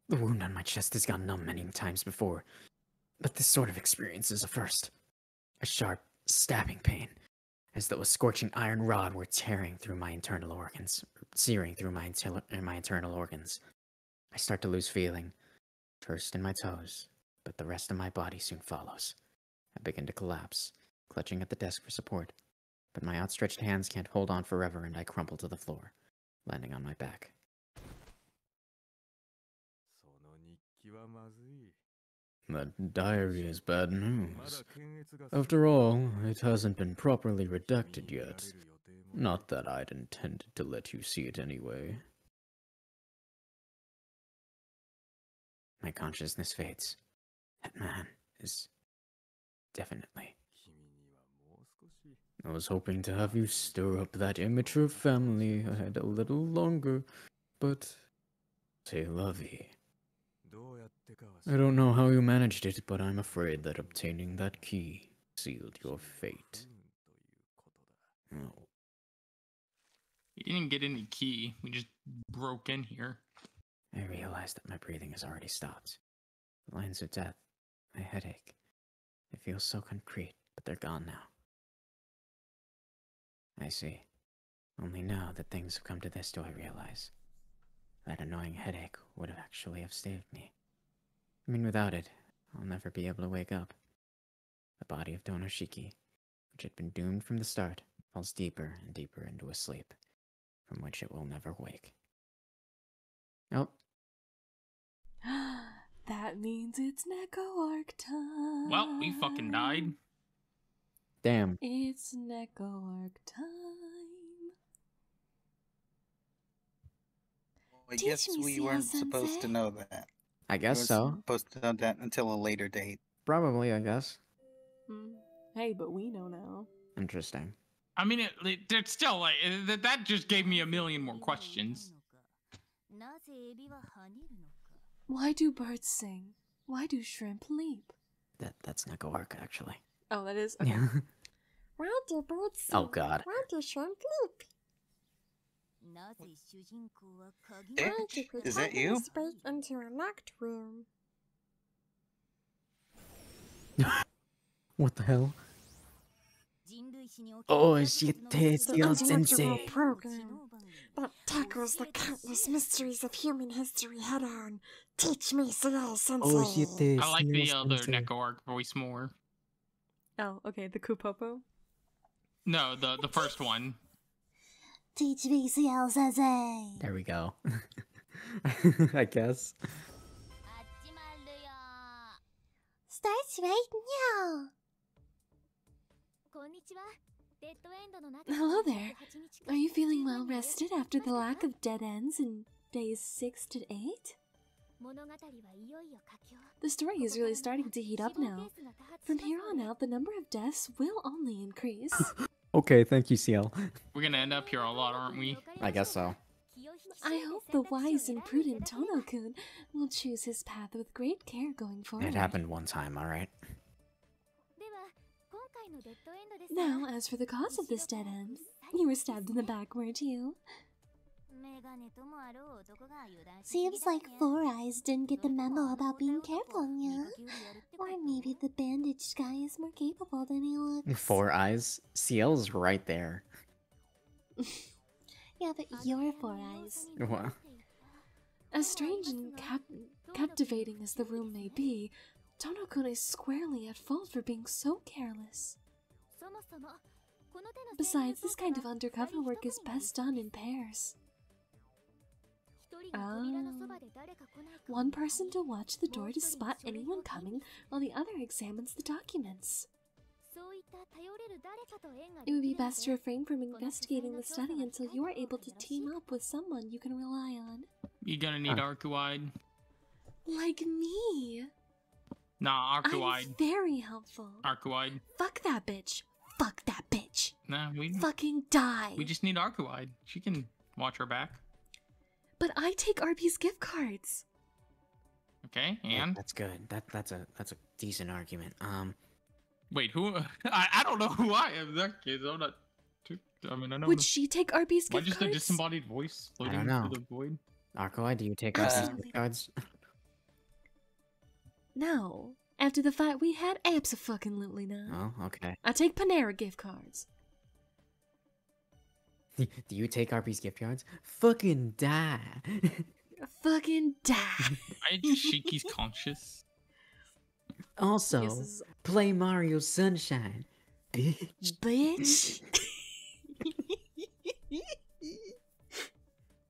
The wound on my chest has gone numb many times before, but this sort of experience is a first. A sharp, stabbing pain, as though a scorching iron rod were tearing through my internal organs, searing through my, my internal organs. I start to lose feeling, first in my toes, but the rest of my body soon follows. I begin to collapse, clutching at the desk for support, but my outstretched hands can't hold on forever and I crumple to the floor, landing on my back. That diary is bad news. After all, it hasn't been properly redacted yet. Not that I'd intended to let you see it anyway. My consciousness fades. That man is... definitely... I was hoping to have you stir up that immature family ahead a little longer, but... Say lovey. I don't know how you managed it, but I'm afraid that obtaining that key sealed your fate. We didn't get any key. We just broke in here. I realize that my breathing has already stopped. The lines of death, my headache. It feels so concrete, but they're gone now. I see. Only now that things have come to this do I realize that annoying headache would have actually have saved me. I mean, without it, I'll never be able to wake up. The body of Tohno Shiki, which had been doomed from the start, falls deeper and deeper into a sleep, from which it will never wake. Oh, that means it's Neko Arc time. Well, we fucking died. damn. It's Neko Arc time. I guess we weren't supposed to know that. I guess we so. Supposed to know that until a later date. Probably, I guess. Mm. Hey, but we know now. Interesting. I mean, it, it, it's still like eh, that. That just gave me a million more questions. Why do birds sing? Why do shrimp leap? That that's not gonna work, actually. Oh, that is. Okay. Why do birds oh, sing? Oh God. Why do shrimp leap? Eh? Is that you? Break into a locked room. what the hell? Oh, Shitezio Sensei. program that tackles the countless mysteries of human history head on. Teach me, Seo oh, Sensei. Oh, Shitezio I like the other Neko Arc voice more. Oh, okay, the Kupopo? No, the the first one. Teach me Ciel Sensei. There we go. I guess. Starts right now. Hello there. Are you feeling well rested after the lack of dead ends in days 6 to 8? The story is really starting to heat up now. From here on out, the number of deaths will only increase. okay, thank you, Ciel. We're gonna end up here a lot, aren't we? I guess so. I hope the wise and prudent Tohno-kun will choose his path with great care going forward. It happened one time, alright? Now, as for the cause of this dead end, you were stabbed in the back, weren't you? Seems like Four Eyes didn't get the memo about being careful, yeah? Or maybe the bandaged guy is more capable than he looks. Four Eyes? Ciel's right there. yeah, but you're Four Eyes. What? As strange and cap captivating as the room may be, Tohno-kun is squarely at fault for being so careless. Besides, this kind of undercover work is best done in pairs. One person to watch the door to spot anyone coming, while the other examines the documents. It would be best to refrain from investigating the study until you are able to team up with someone you can rely on. You're gonna need huh. Like me. Nah, Arcueid. I'm very helpful. Arcueid. Fuck that bitch. Fuck that bitch. Nah, we. Fucking die. We just need Arcueid. She can watch her back. But I take RP's gift cards! Okay, Yeah, and that's good. That that's a that's a decent argument. Um, wait, who? I, I don't know who I am. That kid, I'm not. too- I mean, I know. Would she take RP's Why gift just a cards? disembodied voice I don't floating know. through the void? Arcueid, do you take our Absolutely. gift cards? No. After the fight we had, absolutely not. Oh, okay. I take Panera gift cards. do you take RP's gift cards? Fucking die. Fucking die. I Shiki's conscious. also, is- play Mario Sunshine. Bitch. Bitch.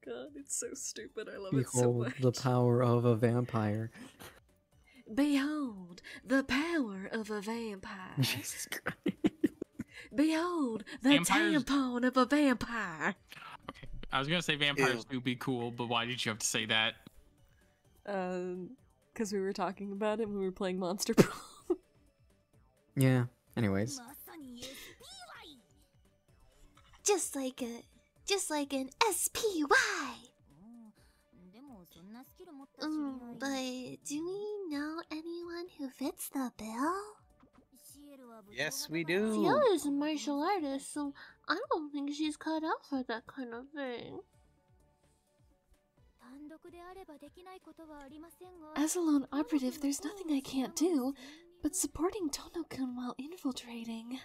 God, it's so stupid. I love it. so Behold the power of a vampire. Behold the power of a vampire. Jesus Christ. Behold, the Vampires... tampon of a vampire. Okay, I was gonna say vampires Ew. do be cool, but why did you have to say that? Um, because we were talking about it when we were playing Monster Pro. yeah. Anyways. Just like a, just like an SPY. Mm, but do we know anyone who fits the bill? Yes, we do. Fiona is a martial artist, so I don't think she's cut out for that kind of thing. As a lone operative, there's nothing I can't do, but supporting Tohno-kun while infiltrating.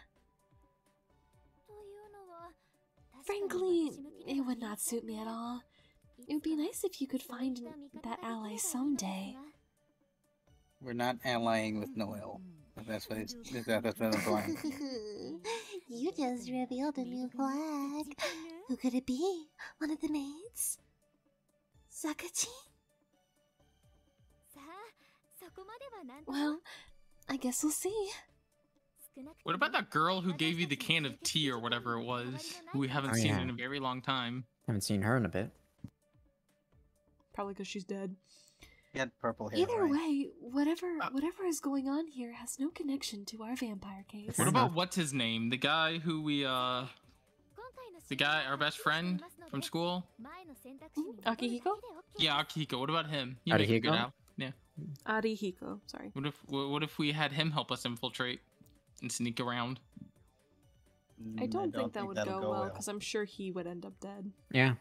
Frankly, it would not suit me at all. It would be nice if you could find that ally someday. We're not allying with Noel. That's what it's, that's what you just revealed a new flag. Who could it be? One of the maids? Sakachi? Well, I guess we'll see. What about that girl who gave you the can of tea or whatever it was? Who we haven't oh, seen yeah. in a very long time. Haven't seen her in a bit. Probably because she's dead. Purple hair. Either right? way, whatever uh, whatever is going on here has no connection to our vampire case. What about what's his name? The guy who we uh the guy our best friend from school? Mm, Akihiko? Yeah, Akihiko. What about him? You Arihiko? Yeah. Arihiko, sorry. What if what if we had him help us infiltrate and sneak around? I don't, mm, I don't think, that think would go, go well because well. I'm sure he would end up dead. Yeah.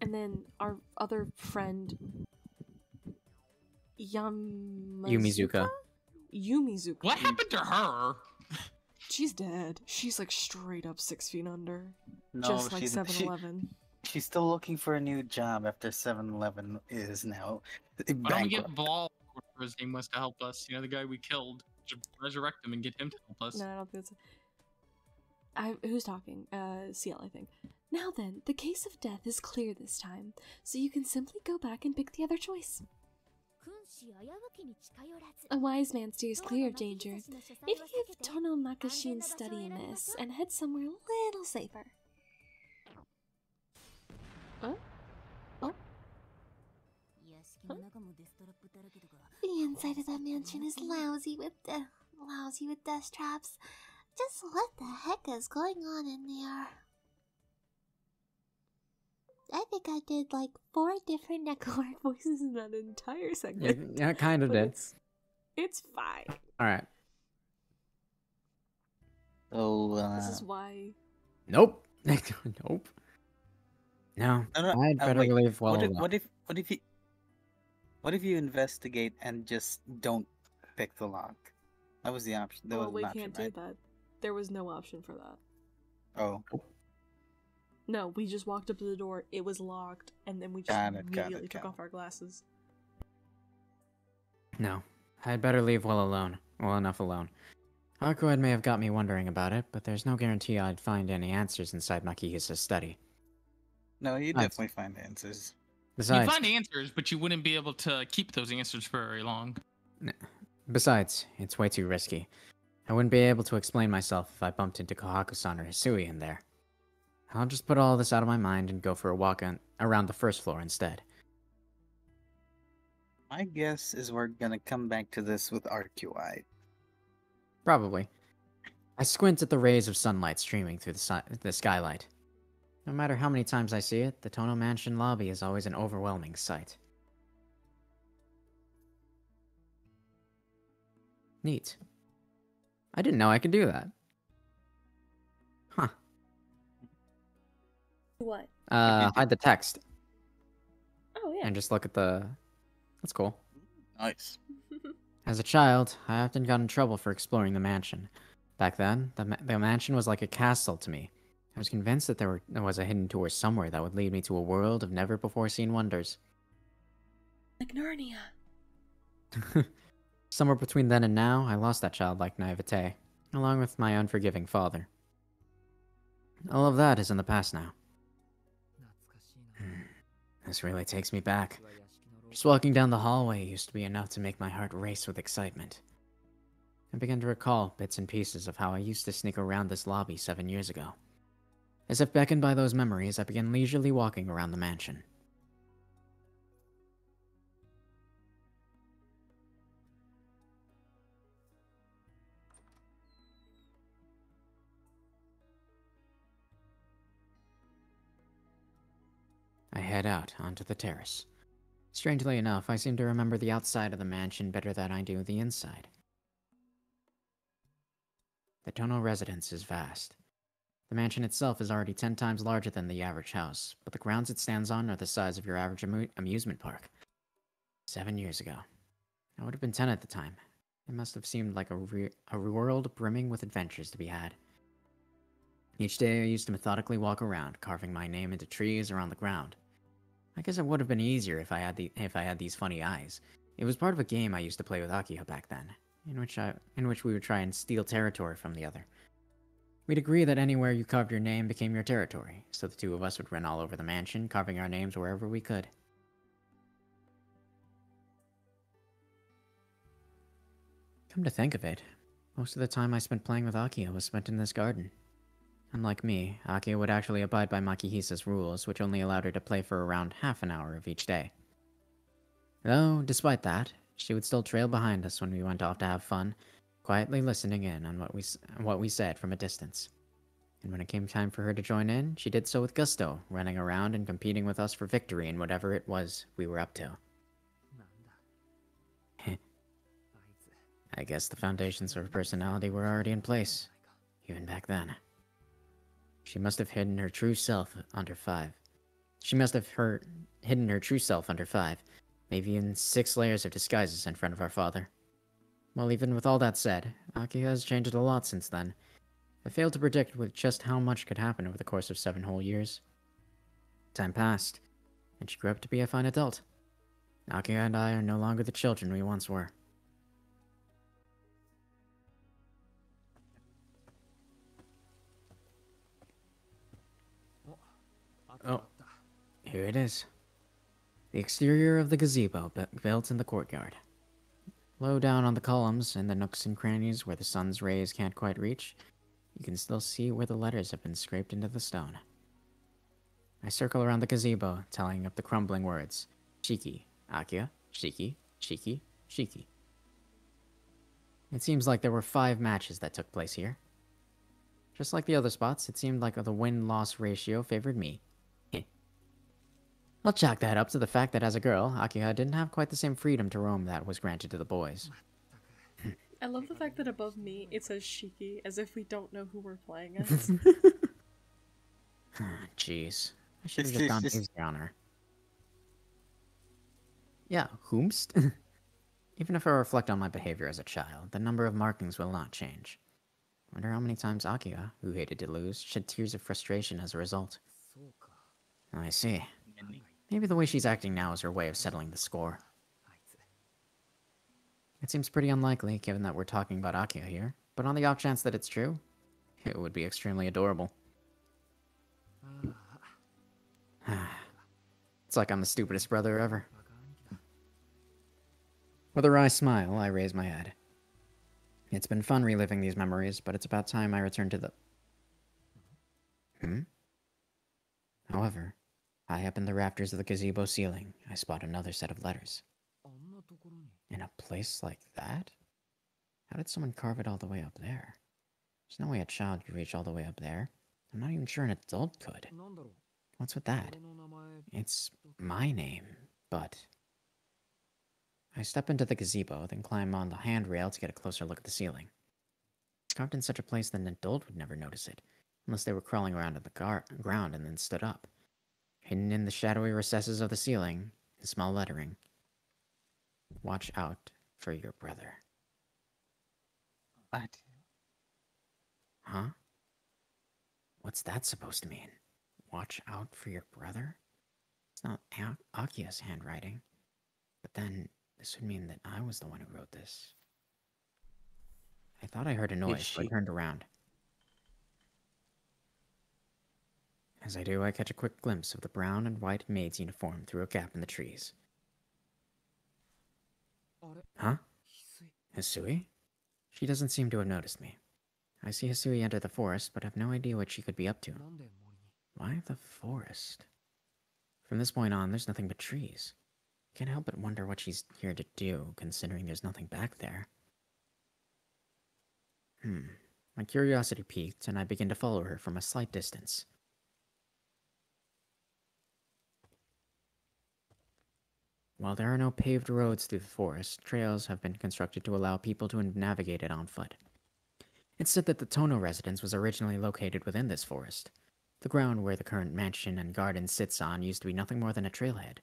And then our other friend Yamazuka? Yumizuka. Yumizuka. What happened to her? She's dead. She's like straight up six feet under. No, just like she's, 7 she, she's still looking for a new job after 7-Eleven is now Why don't we get bankrupt. Ball, whatever his name was, to help us? You know, the guy we killed. Resurrect him and get him to help us. No, I don't think it's. I, who's talking? Uh, Ciel, I think. Now then, the case of death is clear this time, so you can simply go back and pick the other choice. A wise man steers clear of danger. If you give Tohno Makashin's study a miss and head somewhere a little safer. Huh? Oh? Huh? The inside of that mansion is lousy with lousy with death traps. Just what the heck is going on in there? I think I did like four different Necroark voices in that entire segment. yeah kind of But did. It's, it's fine. All right. So, uh, This is why. Nope. nope. No. no, no, I'd uh, better wait, leave well what if, what if what if you what if you investigate and just don't pick the lock? That was the option. That well, was we an option, can't right? do that. There was no option for that. Oh, No, we just walked up to the door. It was locked, and then we just Got it, got it, immediately took got off our glasses. No. I'd better leave well alone. Well enough alone. Hakued may have got me wondering about it, but there's no guarantee I'd find any answers inside Makihisa's study. no, you Nice. definitely find answers. You Besides, find answers, but you wouldn't be able to keep those answers for very long. besides, it's way too risky. I wouldn't be able to explain myself if I bumped into Kohaku-san or Hisui in there. I'll just put all this out of my mind and go for a walk on, around the first floor instead. My guess is we're gonna come back to this with Arcueid. Probably. I squint at the rays of sunlight streaming through the, si- the skylight. No matter how many times I see it, the Tohno Mansion lobby is always an overwhelming sight. Neat. I didn't know I could do that. What? Uh, hide the text Oh yeah. and just look at the. That's cool. Nice. As a child, I often got in trouble for exploring the mansion. Back then, the, ma- the mansion was like a castle to me. I was convinced that there, were, there was a hidden door somewhere that would lead me to a world of never before seen wonders. Like Narnia. Somewhere between then and now, I lost that childlike naivete, along with my unforgiving father. All of that is in the past now. This really takes me back. Just walking down the hallway used to be enough to make my heart race with excitement. I began to recall bits and pieces of how I used to sneak around this lobby seven years ago. As if beckoned by those memories, I began leisurely walking around the mansion. Head out onto the terrace. Strangely enough, I seem to remember the outside of the mansion better than I do the inside. The Tohno residence is vast. The mansion itself is already 10 times larger than the average house, but the grounds it stands on are the size of your average amu- amusement park. Seven years ago. I would have been 10 at the time. It must have seemed like a, a world brimming with adventures to be had. Each day I used to methodically walk around, carving my name into trees or on the ground. I guess it would have been easier if I had the if I had these funny eyes. It was part of a game I used to play with Akiha back then, in which I in which we would try and steal territory from the other. We'd agree that anywhere you carved your name became your territory, so the two of us would run all over the mansion, carving our names wherever we could. Come to think of it, most of the time I spent playing with Akiha was spent in this garden. Unlike me, Akiha would actually abide by Makihisa's rules, which only allowed her to play for around half an hour of each day. Though, despite that, she would still trail behind us when we went off to have fun, quietly listening in on what we, what we said from a distance. And when it came time for her to join in, she did so with gusto, running around and competing with us for victory in whatever it was we were up to. I guess the foundations of her personality were already in place, even back then. She must have hidden her true self under five. She must have her hidden her true self under five, maybe in six layers of disguises in front of our father. Well, even with all that said, Aki has changed a lot since then. I failed to predict with just how much could happen over the course of seven whole years. Time passed, and she grew up to be a fine adult. Aki and I are no longer the children we once were. Here it is. The exterior of the gazebo built in the courtyard. Low down on the columns, in the nooks and crannies where the sun's rays can't quite reach, you can still see where the letters have been scraped into the stone. I circle around the gazebo, telling up the crumbling words Shiki, Akiha, Shiki, Shiki, Shiki. It seems like there were five matches that took place here. Just like the other spots, it seemed like the win loss ratio favored me. I'll chalk that up to the fact that as a girl, Akiha didn't have quite the same freedom to roam that was granted to the boys. I love the fact that above me it says Shiki, as if we don't know who we're playing as. Jeez. I should have just gone easy on her. Yeah, whomst? Even if I reflect on my behavior as a child, the number of markings will not change. I wonder how many times Akiha, who hated to lose, shed tears of frustration as a result. I see. Maybe the way she's acting now is her way of settling the score. It seems pretty unlikely, given that we're talking about Akiha here, but on the off chance that it's true, it would be extremely adorable. it's like I'm the stupidest brother ever. With a wry smile, I raise my head. It's been fun reliving these memories, but it's about time I return to the... Hmm? However, High up in the rafters of the gazebo ceiling, I spot another set of letters. In a place like that? How did someone carve it all the way up there? There's no way a child could reach all the way up there. I'm not even sure an adult could. What's with that? It's my name, but... I step into the gazebo, then climb on the handrail to get a closer look at the ceiling. It's carved in such a place that an adult would never notice it, unless they were crawling around on the ground and then stood up. Hidden in the shadowy recesses of the ceiling, in small lettering Watch out for your brother. What? Huh? What's that supposed to mean? Watch out for your brother? It's not Akiha's handwriting. But then, this would mean that I was the one who wrote this. I thought I heard a noise, so I she- turned around. As I do, I catch a quick glimpse of the brown and white maid's uniform through a gap in the trees. Huh? Hisui? She doesn't seem to have noticed me. I see Hisui enter the forest, but have no idea what she could be up to. Why the forest? From this point on, there's nothing but trees. Can't help but wonder what she's here to do, considering there's nothing back there. Hmm. My curiosity piqued, and I begin to follow her from a slight distance. While there are no paved roads through the forest, trails have been constructed to allow people to navigate it on foot. It's said that the Tohno residence was originally located within this forest. The ground where the current mansion and garden sits on used to be nothing more than a trailhead.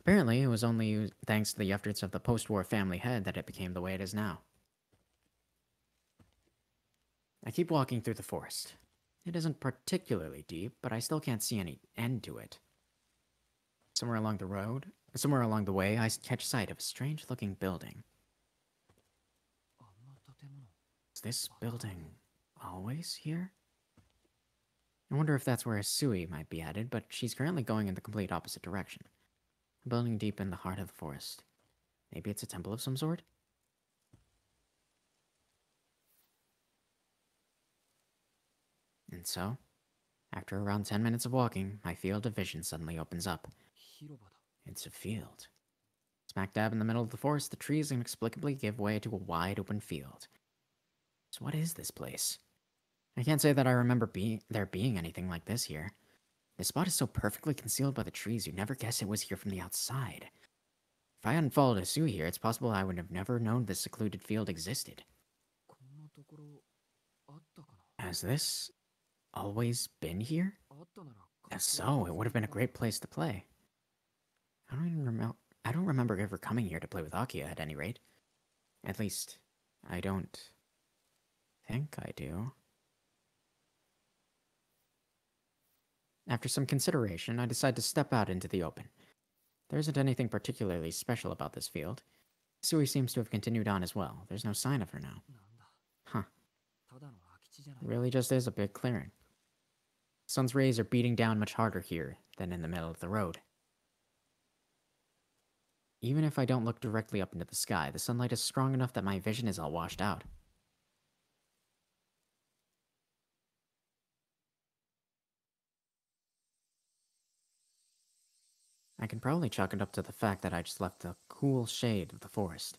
Apparently, it was only thanks to the efforts of the post war family head that it became the way it is now. I keep walking through the forest. It isn't particularly deep, but I still can't see any end to it. Somewhere along the road, Somewhere along the way, I catch sight of a strange-looking building. Is this building always here? I wonder if that's where Hisui might be headed, but she's currently going in the complete opposite direction. A building deep in the heart of the forest. Maybe it's a temple of some sort? And so, after around 10 minutes of walking, my field of vision suddenly opens up. It's a field. Smack dab in the middle of the forest, the trees inexplicably give way to a wide open field. So what is this place? I can't say that I remember be there being anything like this here. The spot is so perfectly concealed by the trees you'd never guess it was here from the outside. If I hadn't followed Asu here, it's possible I would have never known this secluded field existed. Has this always been here? If so, it would have been a great place to play. I don't even remember. I don't remember ever coming here to play with Akiha at any rate. At least, I don't think I do. After some consideration, I decide to step out into the open. There isn't anything particularly special about this field. Hisui seems to have continued on as well. There's no sign of her now. Huh. Really just is a big clearing. Sun's rays are beating down much harder here than in the middle of the road. Even if I don't look directly up into the sky, the sunlight is strong enough that my vision is all washed out. I can probably chalk it up to the fact that I just left the cool shade of the forest.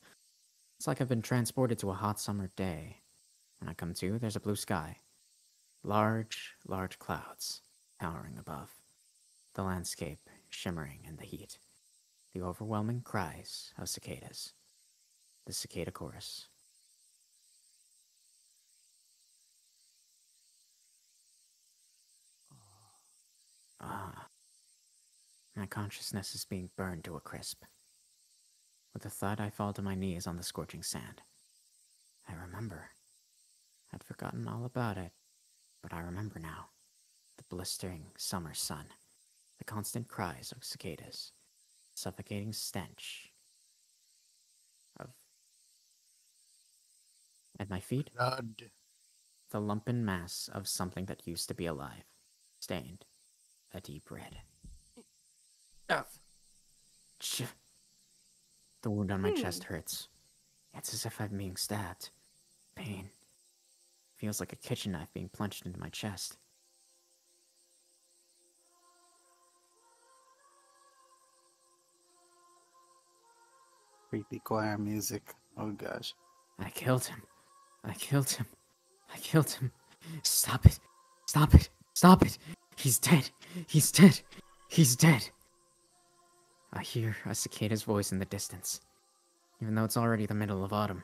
It's like I've been transported to a hot summer day. When I come to, there's a blue sky. Large, large clouds towering above. The landscape shimmering in the heat. The overwhelming cries of cicadas. The cicada chorus. Ah. My consciousness is being burned to a crisp. With a thud, I fall to my knees on the scorching sand. I remember. I'd forgotten all about it, but I remember now. The blistering summer sun, the constant cries of cicadas, suffocating stench of. At my feet, Blood. the lumpen mass of something that used to be alive, stained a deep red. Ch- The wound on my hmm. chest hurts. It's as if I'm being stabbed. Pain. Feels like a kitchen knife being plunged into my chest. Creepy choir music. Oh gosh. I killed him. I killed him. I killed him. Stop it. Stop it. Stop it. He's dead. He's dead. He's dead. I hear a cicada's voice in the distance, even though it's already the middle of autumn.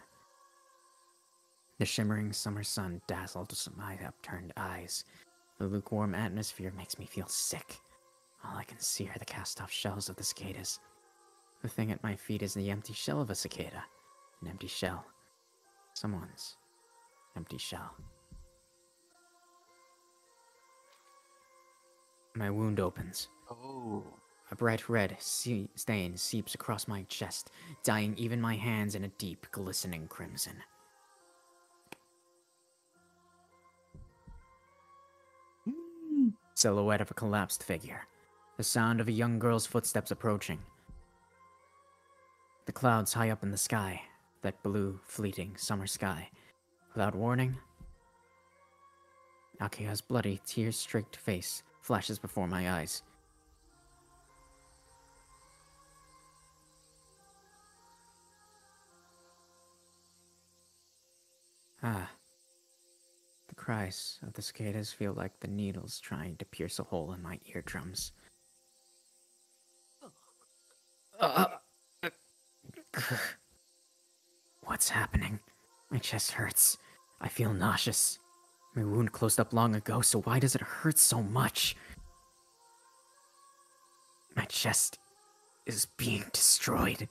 The shimmering summer sun dazzles my upturned eyes. The lukewarm atmosphere makes me feel sick. All I can see are the cast off shells of the cicadas. The thing at my feet is the empty shell of a cicada. An empty shell. Someone's empty shell. My wound opens. Oh. A bright red se- stain seeps across my chest, dyeing even my hands in a deep, glistening crimson. Hmm. Silhouette of a collapsed figure. The sound of a young girl's footsteps approaching. The clouds high up in the sky, that blue, fleeting summer sky. Without warning, Akiha's bloody, tear streaked face flashes before my eyes. Ah. The cries of the cicadas feel like the needles trying to pierce a hole in my eardrums. Ah. What's happening? My chest hurts. I feel nauseous. My wound closed up long ago, so why does it hurt so much? My chest is being destroyed.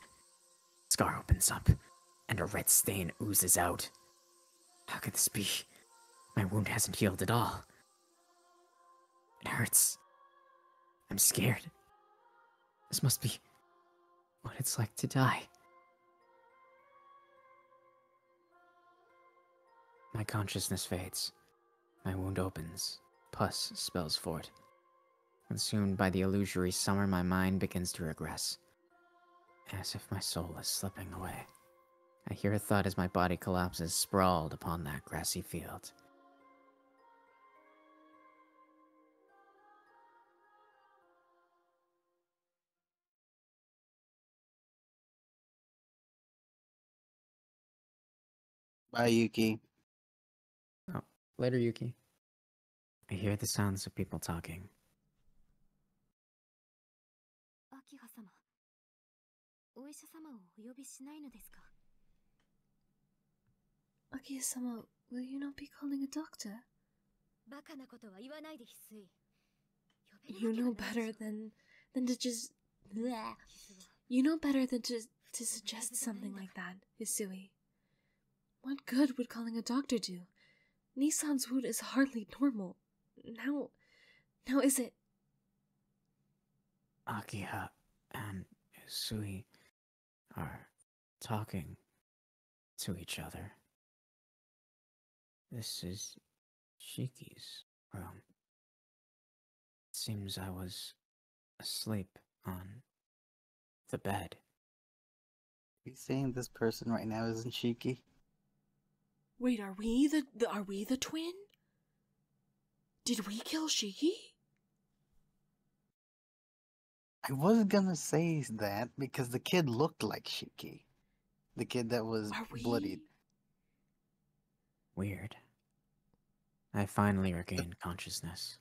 Scar opens up, and a red stain oozes out. How could this be? My wound hasn't healed at all. It hurts. I'm scared. This must be what it's like to die. My consciousness fades. My wound opens. Pus spills forth. Consumed by the illusory summer, my mind begins to regress. As if my soul is slipping away. I hear a thud as my body collapses, sprawled upon that grassy field. Bye, Yuki. Later, Yuki. I hear the sounds of people talking. Akiha-sama, will you not be calling a doctor? You know better than than to just bleh. You know better than to to suggest something like that, Hisui. What good would calling a doctor do? Nii-san's wound is hardly normal. Now now is it Akiha and Hisui are talking to each other. This is Shiki's room. Seems I was asleep on the bed. Are You saying this person right now isn't Shiki? Wait, are we the, the are we the twin? Did we kill Shiki? I was gonna say that because the kid looked like Shiki. The kid that was we? bloodied. Weird. I finally regained consciousness.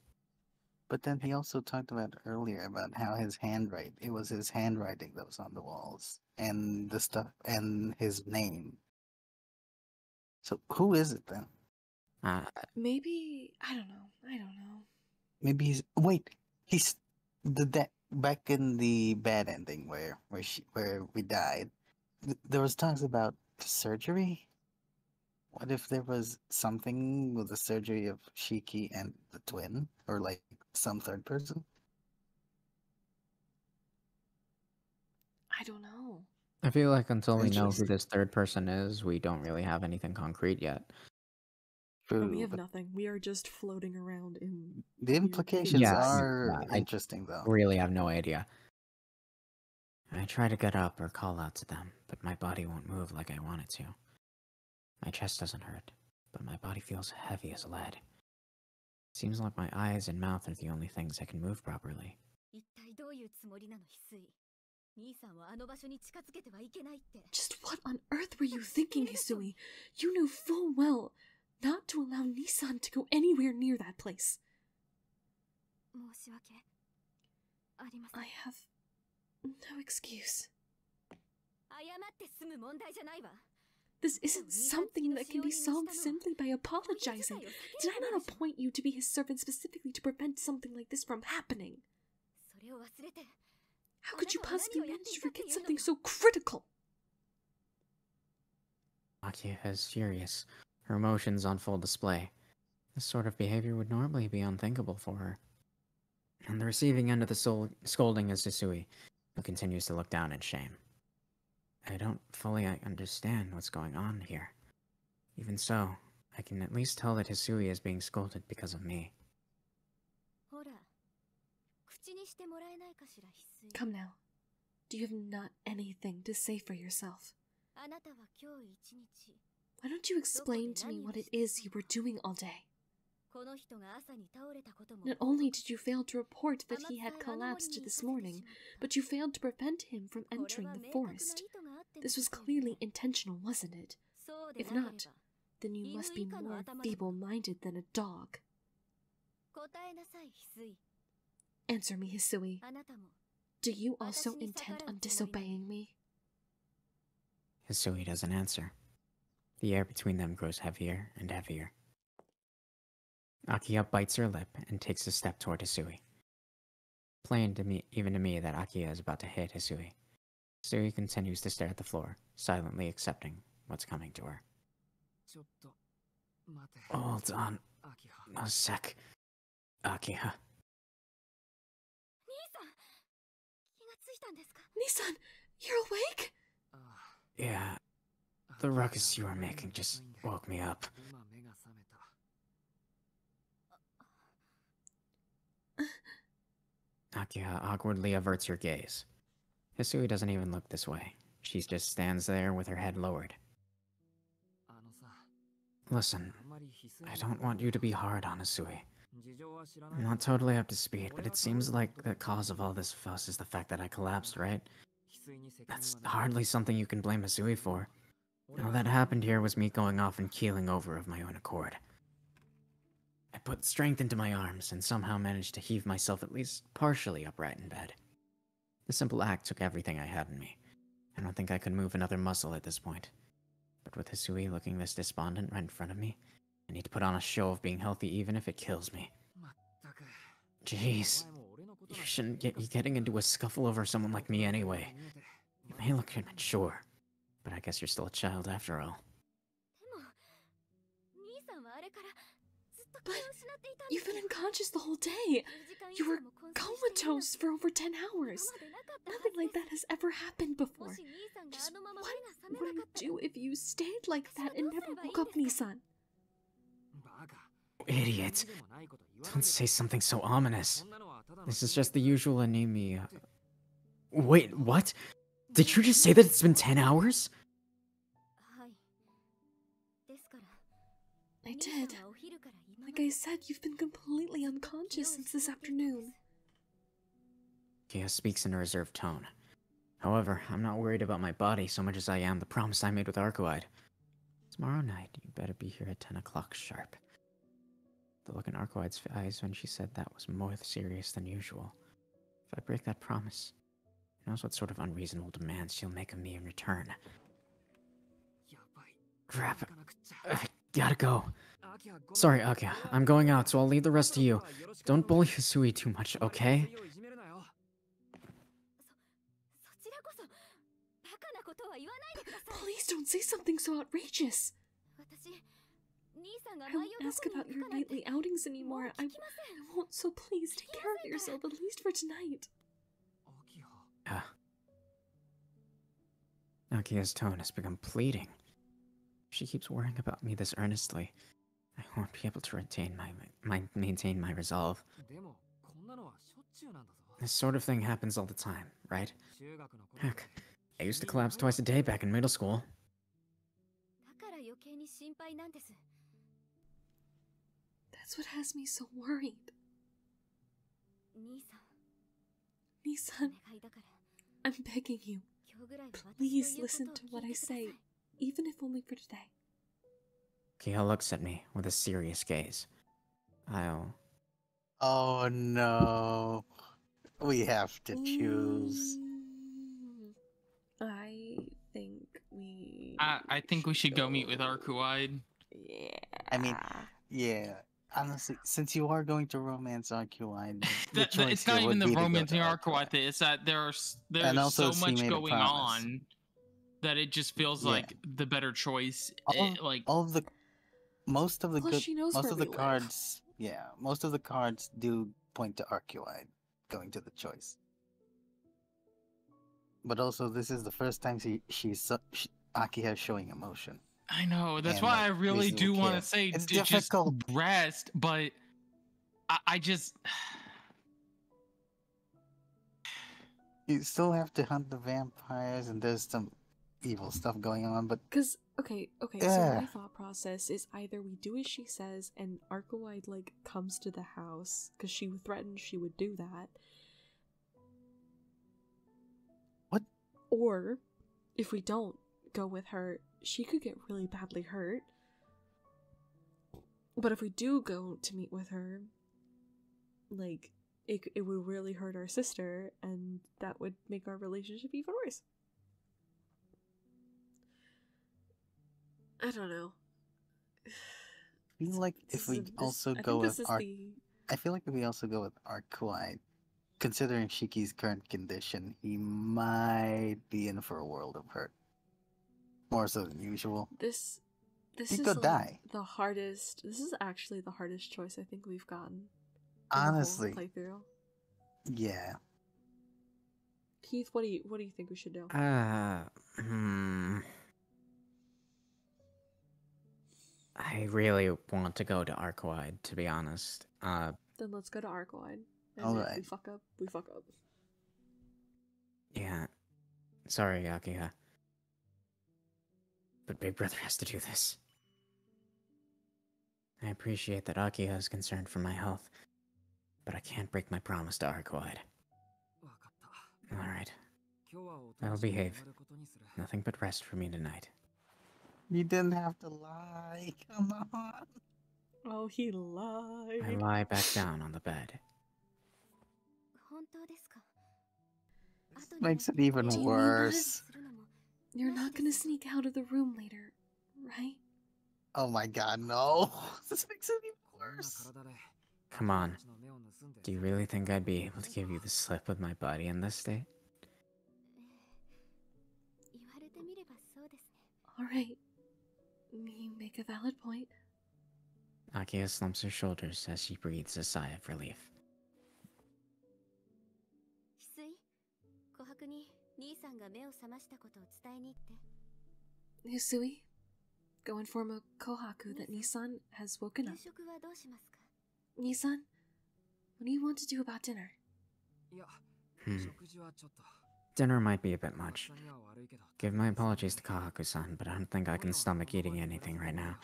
But then he also talked about earlier about how his handwriting it was his handwriting that was on the walls and the stuff and his name. So who is it then? Uh, Maybe I don't know. I don't know. Maybe he's wait, he's the that back in the bad ending where where she where we died. th- There was talks about surgery. What if there was something with the surgery of Shiki and the twin, or like some third person? I don't know. I feel like until we know who this third person is, we don't really have anything concrete yet. True, we have nothing. We are just floating around in the implications Yeah, are yeah, I- interesting though. Really have no idea. I try to get up or call out to them, but my body won't move like I want it to. My chest doesn't hurt, but my body feels heavy as lead. Seems like my eyes and mouth are the only things that can move properly. Just what on earth were you thinking, Hisui? You knew full well not to allow Nii-san to go anywhere near that place. I have no excuse. This isn't something that can be solved simply by apologizing. Did I not appoint you to be his servant specifically to prevent something like this from happening? How could you possibly manage to forget something so critical? Akiha is furious, her emotions on full display. This sort of behavior would normally be unthinkable for her. On the receiving end of the scolding is Hisui, who continues to look down in shame. I don't fully understand what's going on here. Even so, I can at least tell that Hisui is being scolded because of me. Come now. Do you have not anything to say for yourself? Why don't you explain to me what it is you were doing all day? Not only did you fail to report that he had collapsed this morning, but you failed to prevent him from entering the forest. This was clearly intentional, wasn't it? If not, then you must be more feeble minded than a dog. Answer me, Hisui. Do you also intend on disobeying me? Hisui doesn't answer. The air between them grows heavier and heavier. Akiha bites her lip and takes a step toward Hisui. Plain to me, even to me, that Akiha is about to hit Hisui. Hisui continues to stare at the floor, silently accepting what's coming to her. Hold on a sec, Akiha. Nii-san, you're awake? Yeah. The ruckus you were making just woke me up. Nakia awkwardly averts her gaze. Hisui doesn't even look this way. She just stands there with her head lowered. Listen, I don't want you to be hard on Hisui. I'm not totally up to speed, but it seems like the cause of all this fuss is the fact that I collapsed, right? That's hardly something you can blame Hisui for. All that happened here was me going off and keeling over of my own accord. I put strength into my arms and somehow managed to heave myself at least partially upright in bed. The simple act took everything I had in me. I don't think I could move another muscle at this point. But with Hisui looking this despondent right in front of me, I need to put on a show of being healthy even if it kills me. Jeez. You shouldn't get getting into a scuffle over someone like me anyway. You may look immature, but I guess you're still a child after all. But you've been unconscious the whole day. You were comatose for over 10 hours. Nothing like that has ever happened before. Just what would I do if you stayed like that and never woke up, Nii-san? Idiot. Don't say something so ominous. This is just the usual anemia. Wait, what? Did you just say that it's been 10 hours? I did. Like I said, you've been completely unconscious since this afternoon. Akiha speaks in a reserved tone. However, I'm not worried about my body so much as I am the promise I made with Arcueid. Tomorrow night, you better be here at 10 o'clock sharp. The look in Arcueid's eyes when she said that was more serious than usual. If I break that promise, who knows what sort of unreasonable demands she'll make of me in return. Crap. I gotta go. Sorry, Akiha. I'm going out, so I'll leave the rest to you. Don't bully Hisui too much, okay? Please don't say something so outrageous. I won't ask about your nightly outings anymore. I won't, so please take care of yourself, at least for tonight. Uh, ah. Nakia's tone has become pleading. If she keeps worrying about me this earnestly, I won't be able to retain my, my maintain my resolve. This sort of thing happens all the time, right? Heck, I used to collapse twice a day back in middle school. That's what has me so worried. Nii-san, I'm begging you. Please listen to what I say, even if only for today. Akiha looks at me with a serious gaze. I'll. Oh no. We have to choose. Mm, I think we. I, I think we should go meet with Arcueid. Yeah. I mean, yeah. Honestly, since you are going to romance Arcueid, the That- that- choice it's not even the be to go romance to in Arcueid. Arcueid. It's that there's there's And also so much going on that it just feels Yeah. like the better choice. All, eh, It- like all of the most of the Plus good she knows most of the we live. cards yeah most of the cards do point to Arcueid going to the choice but also this is the first time she she's so, she, Aki has showing emotion I know that's and, why like, I really do want to say It's d- just difficult. rest, but I, I just you still have to hunt the vampires and there's some evil stuff going on but Because, okay, okay, so my thought process is either we do as she says and Arcueid, like, comes to the house, because she threatened she would do that. What? Or, if we don't go with her, she could get really badly hurt. But if we do go to meet with her, like, it, it would really hurt our sister, and that would make our relationship even worse. I don't know. I feel like if we this- also go with our, the I feel like if we also go with Arcueid, considering Shiki's current condition, he might be in for a world of hurt. More so than usual. this this is could like die. the hardest. This is actually the hardest choice I think we've gotten. in the whole Honestly, playthrough. yeah. Keith, what do you what do you think we should do? Uh, hmm. I really want to go to Arcueid, to be honest. Uh, Then let's go to Arcueid. And if we fuck up, we fuck up. yeah. Sorry, Akiha but Big Brother has to do this. I appreciate that Akiha is concerned for my health, but I can't break my promise to Arcueid. Alright. I'll behave. Nothing but rest for me tonight. You didn't have to lie, come on. Oh, he lied. I lie back down on the bed. This makes it even worse. You're not gonna sneak out of the room later, right? Oh my god, no. this makes it even worse. Come on. Do you really think I'd be able to give you the slip with my body in this state? Alright. You make a valid point. Akiha slumps her shoulders as she breathes a sigh of relief. Hisui, go inform a Kohaku that Nii-san has woken up. Nii-san, what do you want to do about dinner? Hmm. Dinner might be a bit much. Give my apologies to Kohaku-san, but I don't think I can stomach eating anything right now.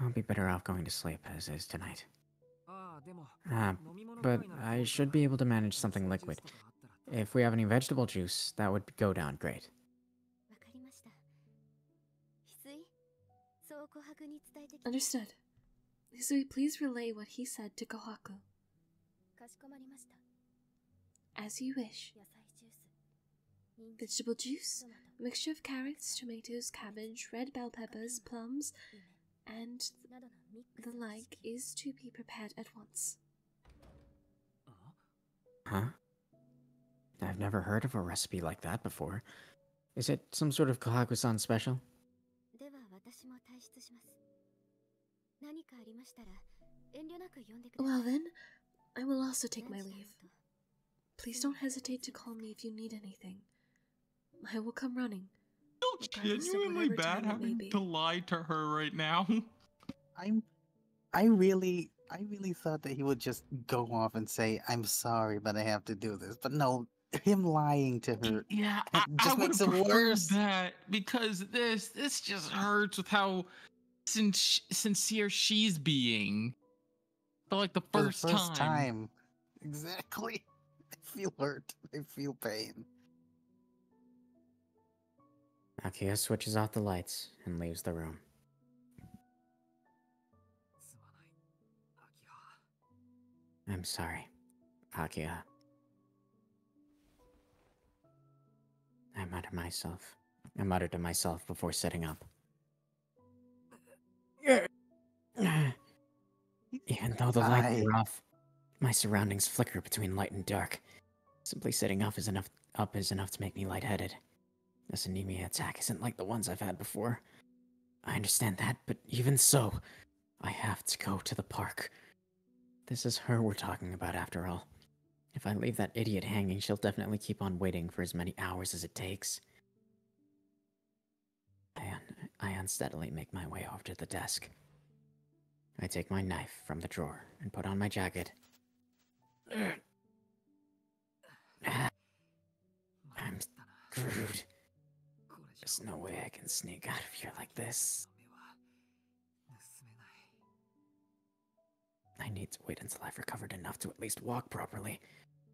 I'll be better off going to sleep as is tonight. Ah, but I should be able to manage something liquid. If we have any vegetable juice, that would go down great. Understood. Hisui, please relay what he said to Kohaku. As you wish. Vegetable juice, mixture of carrots, tomatoes, cabbage, red bell peppers, plums, and the like is to be prepared at once. Huh? I've never heard of a recipe like that before. Is it some sort of Kohaku-san special? Well then, I will also take my leave. Please don't hesitate to call me if you need anything. I will come running. Feel genuinely bad having to lie to her right now. I'm, I really, I really thought that he would just go off and say, "I'm sorry, but I have to do this." But no, him lying to her. Yeah, I, just I makes it worse. That because this this just hurts with how sin- sincere she's being. But like the first, the first time. time. exactly. I feel hurt. I feel pain. Akiha switches off the lights and leaves the room. I'm sorry, Akiha. I mutter myself. I mutter to myself before sitting up. Even though the lights are off, my surroundings flicker between light and dark. Simply sitting up is enough up is enough to make me lightheaded. This anemia attack isn't like the ones I've had before. I understand that, but even so, I have to go to the park. This is her we're talking about after all. If I leave that idiot hanging, she'll definitely keep on waiting for as many hours as it takes. I, un I unsteadily make my way over to the desk. I take my knife from the drawer and put on my jacket. I'm screwed. There's no way I can sneak out of here like this. I need to wait until I've recovered enough to at least walk properly.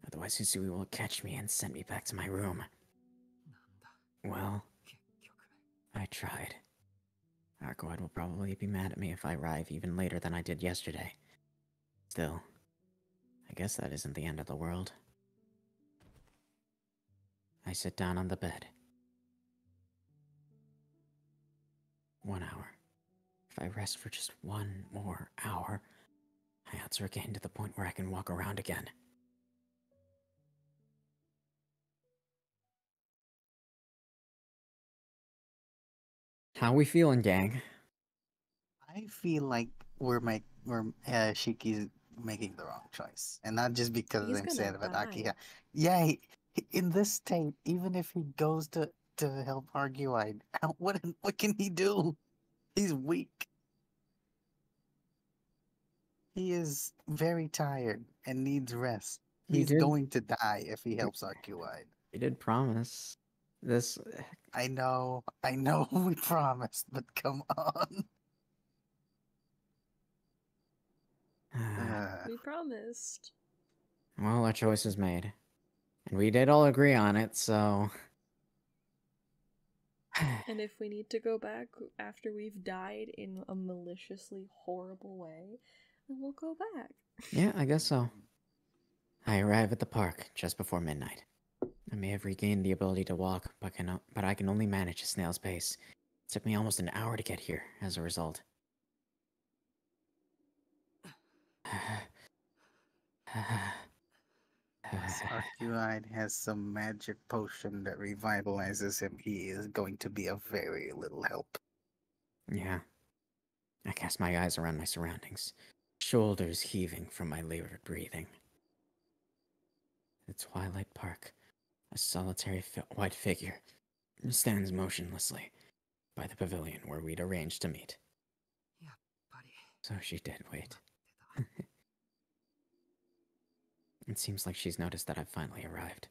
Otherwise, Susu will catch me and send me back to my room. Well, I tried. Arcueid will probably be mad at me if I arrive even later than I did yesterday. Still, I guess that isn't the end of the world. I sit down on the bed. One hour. If I rest for just one more hour, I'll are getting to the point where I can walk around again. How we feeling, gang? I feel like we're make we're uh, Shiki's making the wrong choice, and not just because He's I'm sad about. Akiha. Yeah, he, he- in this state, even if he goes to to help argue, I what what can he do? He's weak. He is very tired and needs rest. He's did- going to die if he helps Arcueid. We did promise. This. I know, I know we promised, but come on. Uh, We promised. well, our choice is made. And we did all agree on it, so. And if we need to go back after we've died in a maliciously horrible way, then we'll go back. yeah, I guess so. I arrive at the park just before midnight. I may have regained the ability to walk, but, can, but I can only manage a snail's pace. It took me almost an hour to get here as a result. Arcueid has some magic potion that revitalizes him, he is going to be of very little help. Yeah. I cast my eyes around my surroundings, shoulders heaving from my labored breathing. The Twilight Park, a solitary fi- white figure stands motionlessly by the pavilion where we'd arranged to meet. So she did wait. it seems like she's noticed that I've finally arrived.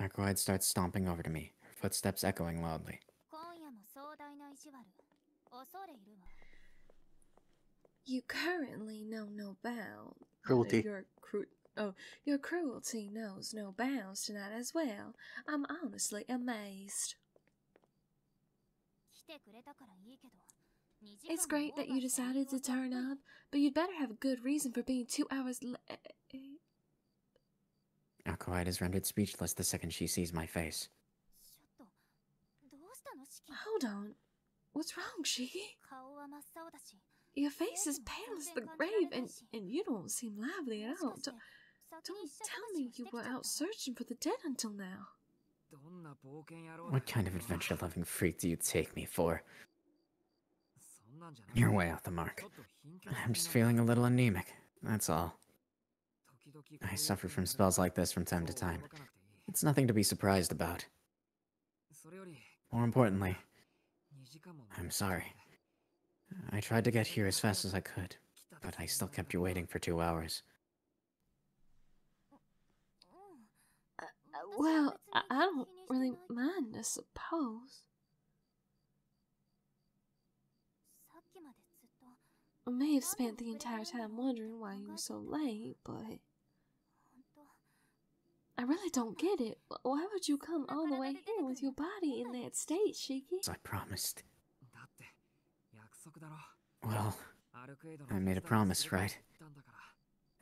Arcueid starts stomping over to me, her footsteps echoing loudly. You currently know no bounds. Cruelty. Your cru- Oh, your cruelty knows no bounds tonight as well. I'm honestly amazed. It's great that you decided to turn up, but you'd better have a good reason for being two hours late. Eh, eh. Arcueid is rendered speechless the second she sees my face. Hold on. What's wrong, Shiki? Your face is pale as the grave, and, and you don't seem lively at all. Don't tell me you were out searching for the dead until now. What kind of adventure loving freak do you take me for? You're way off the mark. I'm just feeling a little anemic, that's all. I suffer from spells like this from time to time. It's nothing to be surprised about. More importantly, I'm sorry. I tried to get here as fast as I could, but I still kept you waiting for two hours. Well, I, don't really mind, I suppose. I may have spent the entire time wondering why you were so late, but I really don't get it. Why would you come all the way here with your body in that state, Shiki? I promised. Well, I made a promise, right?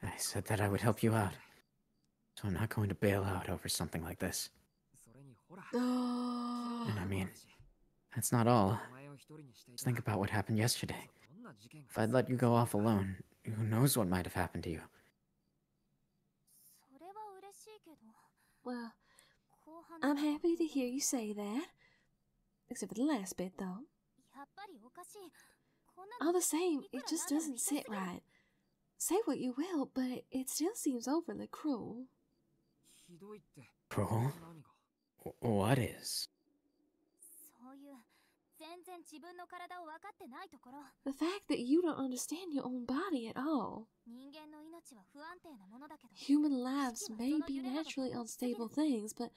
I said that I would help you out. So I'm not going to bail out over something like this. and I mean, that's not all. Just think about what happened yesterday. If I'd let you go off alone, who knows what might have happened to you. Well, I'm happy to hear you say that. Except for the last bit, though. All the same, it just doesn't sit right. Say what you will, but it still seems overly cruel. Pearl? What is? The fact that you don't understand your own body at all. Human lives may be naturally unstable things, but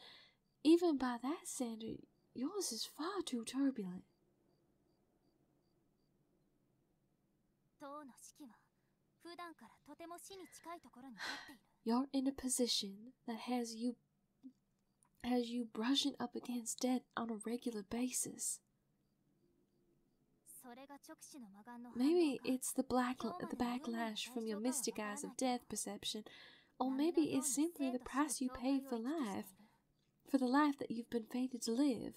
even by that standard, yours is far too turbulent you're in a position that has you has you brushing up against death on a regular basis. Maybe it's the black the backlash from your mystic eyes of death perception, or maybe it's simply the price you pay for life, for the life that you've been fated to live.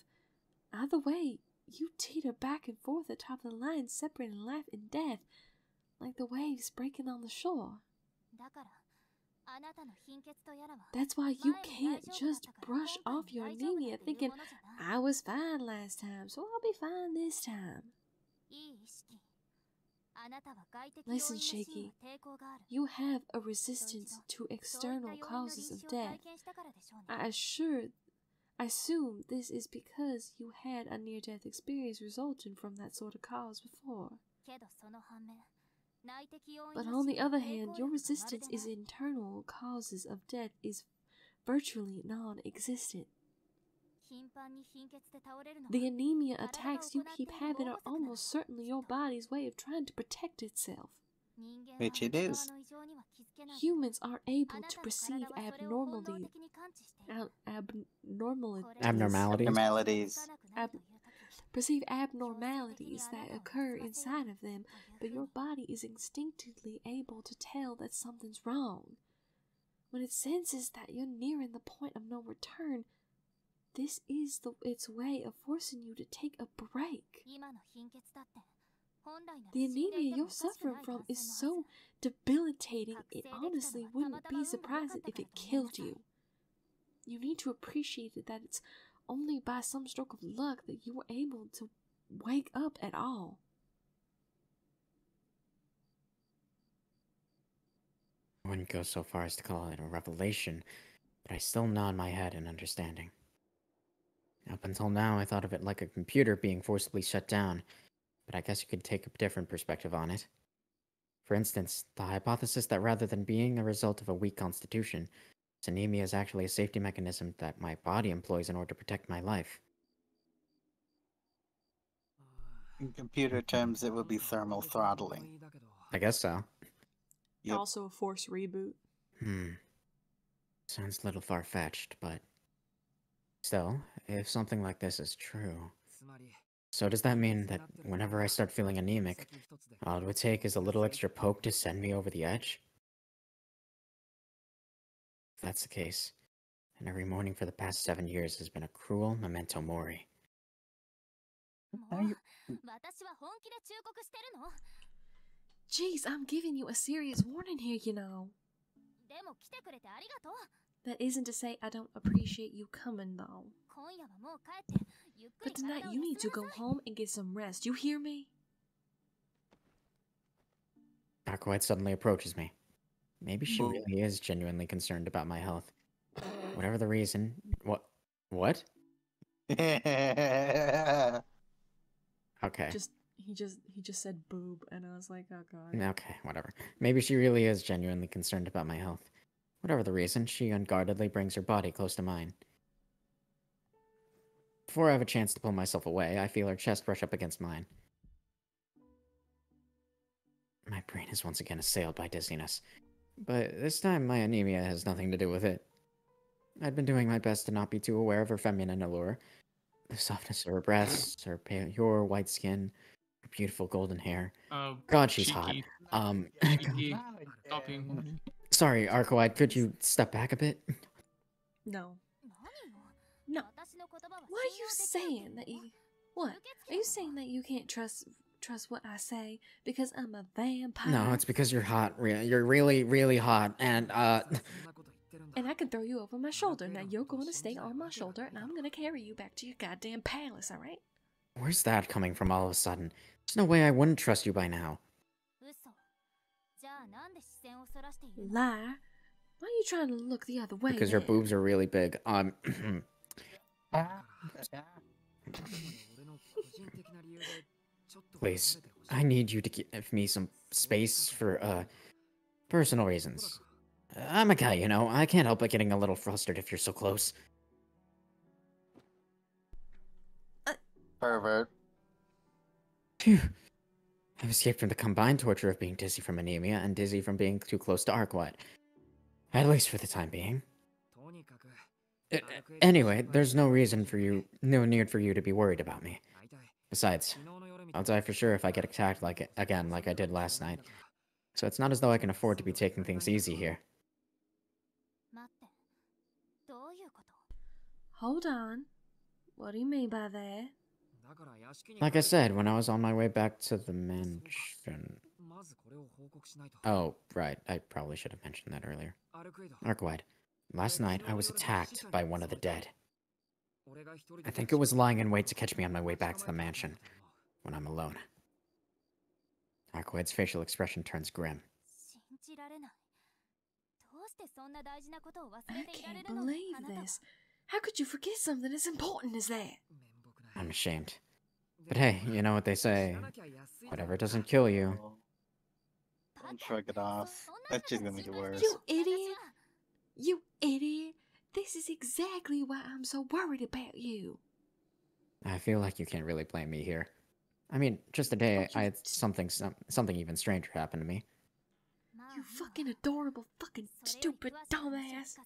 Either way, you teeter back and forth atop the line separating life and death, like the waves breaking on the shore. That's why you can't just brush off your anemia thinking, I was fine last time, so I'll be fine this time. Listen, Shiki, you have a resistance to external causes of death. I assure, I assume this is because you had a near death experience resulting from that sort of cause before. But on the other hand, your resistance is internal causes of death is virtually non existent. The anemia attacks you keep having are almost certainly your body's way of trying to protect itself. Which it is. Humans are able to perceive abnormality, ab abnormalities, abnormalities, ab perceive abnormalities that occur inside of them, but your body is instinctively able to tell that something's wrong. When it senses that you're nearing the point of no return, this is the, its way of forcing you to take a break. The anemia you're suffering from is so debilitating, it honestly wouldn't be surprising if it killed you. You need to appreciate that it's only by some stroke of luck that you were able to wake up at all. I wouldn't go so far as to call it a revelation, but I still nod my head in understanding. Up until now, I thought of it like a computer being forcibly shut down, but I guess you could take a different perspective on it. For instance, the hypothesis that rather than being a result of a weak constitution, this anemia is actually a safety mechanism that my body employs in order to protect my life. In computer terms, it would be thermal throttling. I guess so. Yep. Also a force reboot. Hmm. Sounds a little far fetched, but. Still, if something like this is true, so does that mean that whenever I start feeling anemic, all it would take is a little extra poke to send me over the edge? that's the case, and every morning for the past seven years has been a cruel memento mori. You... Jeez, I'm giving you a serious warning here, you know. That isn't to say I don't appreciate you coming, though. But tonight you need to go home and get some rest, you hear me? Arcueid suddenly approaches me. Maybe she really is genuinely concerned about my health. Whatever the reason. What? What? Okay. Just he just he just said boob, and I was like, oh god. Mm, okay, whatever. Maybe she really is genuinely concerned about my health. Whatever the reason, she unguardedly brings her body close to mine. Before I have a chance to pull myself away, I feel her chest brush up against mine. My brain is once again assailed by dizziness. But this time, my anemia has nothing to do with it. I'd been doing my best to not be too aware of her feminine allure. The softness of her breasts, her pure white skin, her beautiful golden hair. Uh, God, she's cheeky. hot. Um, sorry, Arcueid. could you step back a bit? No. No. What are you saying that you... What? Are you saying that you can't trust trust what I say because I'm a vampire. No, it's because you're hot, You're really, really hot. And, uh... And I can throw you over my shoulder. Now you're going to stay on my shoulder, and I'm going to carry you back to your goddamn palace, alright? Where's that coming from all of a sudden? There's no way I wouldn't trust you by now. Lie? Why are you trying to look the other way? Because your boobs are really big. Um. please, I need you to give me some space for uh personal reasons. I'm a guy, you know. I can't help but getting a little flustered if you're so close. Pervert. Phew. I've escaped from the combined torture of being dizzy from anemia and dizzy from being too close to Arcueid. At least for the time being. Anyway, there's no reason for you, no need for you to be worried about me. Besides, I'll die for sure if I get attacked like again like I did last night. So it's not as though I can afford to be taking things easy here. Hold on. What do you mean by that? Like I said, when I was on my way back to the mansion. Oh, right. I probably should have mentioned that earlier. Arcueid, last night I was attacked by one of the dead. I think it was lying in wait to catch me on my way back to the mansion when I'm alone. Arcueid's facial expression turns grim. I can't believe this. How could you forget something as important as that? I'm ashamed. But hey, you know what they say. Whatever doesn't kill you. Don't shrug it off. That's just gonna make it worse. You idiot! You idiot! This is exactly why I'm so worried about you. I feel like you can't really blame me here. I mean, just today I had something some, something even stranger happen to me. You fucking adorable fucking stupid dumbass.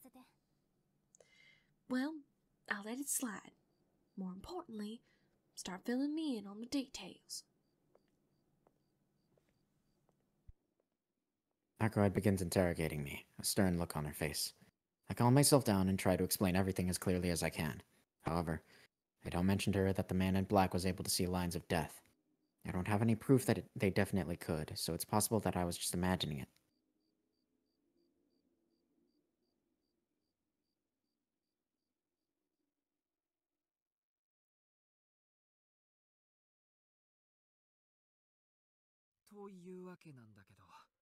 Well, I'll let it slide. More importantly, start filling me in on the details. Arcueid begins interrogating me, a stern look on her face. I calm myself down and try to explain everything as clearly as I can. However, I don't mention to her that the man in black was able to see lines of death. I don't have any proof that it, they definitely could, so it's possible that I was just imagining it.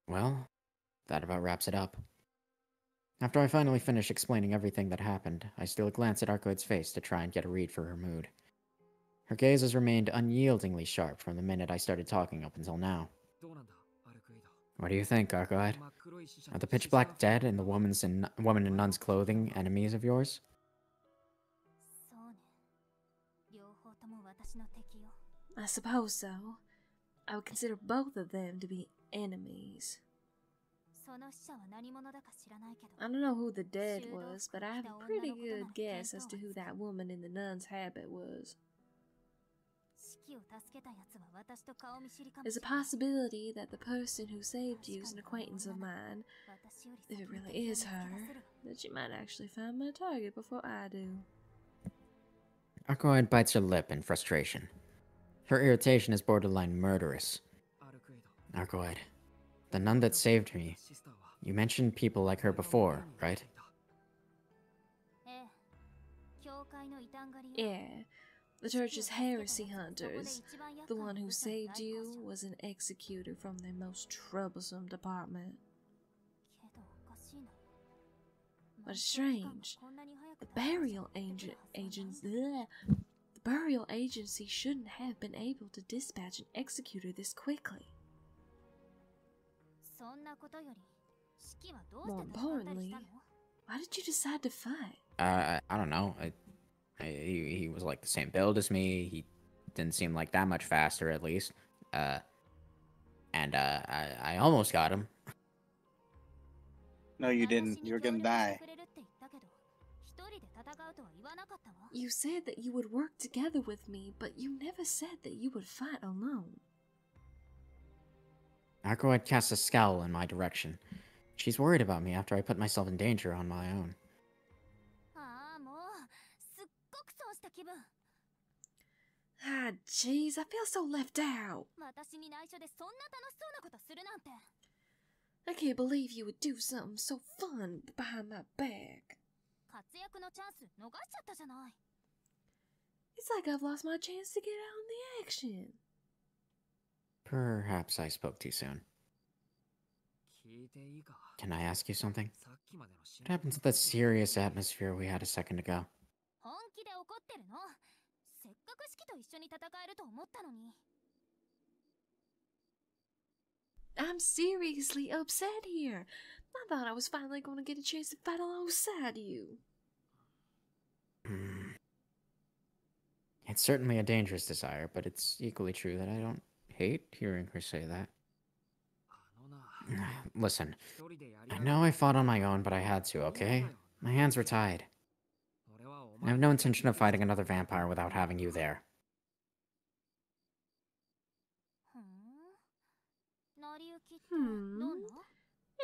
Well, that about wraps it up. After I finally finish explaining everything that happened, I steal a glance at Arcueid's face to try and get a read for her mood. Her gaze has remained unyieldingly sharp from the minute I started talking up until now. What do you think, Arcueid? Are the pitch black dead and the woman's in, woman in nun's clothing enemies of yours? I suppose so. I would consider both of them to be enemies. I don't know who the dead was, but I have a pretty good guess as to who that woman in the nun's habit was. There's a possibility that the person who saved you is an acquaintance of mine. If it really is her, that she might actually find my target before I do. Arcueid bites her lip in frustration. Her irritation is borderline murderous. Arcueid, the nun that saved me, you mentioned people like her before, right? Eh, yeah, the church's heresy hunters, the one who saved you, was an executor from their most troublesome department. But strange, the burial agent, agents—the burial agency shouldn't have been able to dispatch an executor this quickly. More importantly, why did you decide to fight? Uh, I don't know. I he, he was like the same build as me. He didn't seem like that much faster, at least. Uh, and uh, I, I almost got him. No, you didn't. You were gonna die. You said that you would work together with me, but you never said that you would fight alone. Akko had cast a scowl in my direction. She's worried about me after I put myself in danger on my own. Ah, jeez, I feel so left out. I can't believe you would do something so fun behind my back. It's like I've lost my chance to get out in the action. Perhaps I spoke too soon. Can I ask you something? What happened to the serious atmosphere we had a second ago? 本気で怒ってるのせっかく式と一緒に戦えると思ったのに I'm seriously upset here. I thought I was finally going to get a chance to fight alongside you. Hmm. It's certainly a dangerous desire, but it's equally true that I don't hate hearing her say that. Listen, I know I fought on my own, but I had to, okay? My hands were tied. I have no intention of fighting another vampire without having you there. Hmm.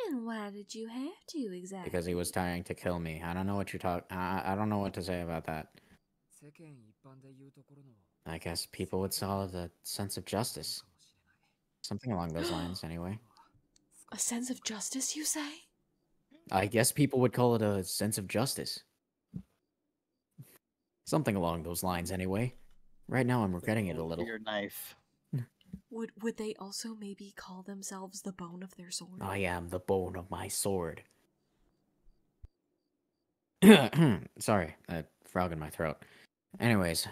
And why did you have to exactly? Because he was trying to kill me. I don't know what you talk. I, I don't know what to say about that. I guess people would sell the sense of justice. Something along those lines, anyway. A sense of justice, you say? I guess people would call it a sense of justice. Something along those lines, anyway. Right now, I'm regretting it a little. Your knife. Would would they also maybe call themselves the bone of their sword? I am the bone of my sword. Sorry, a frog in my throat. Anyways,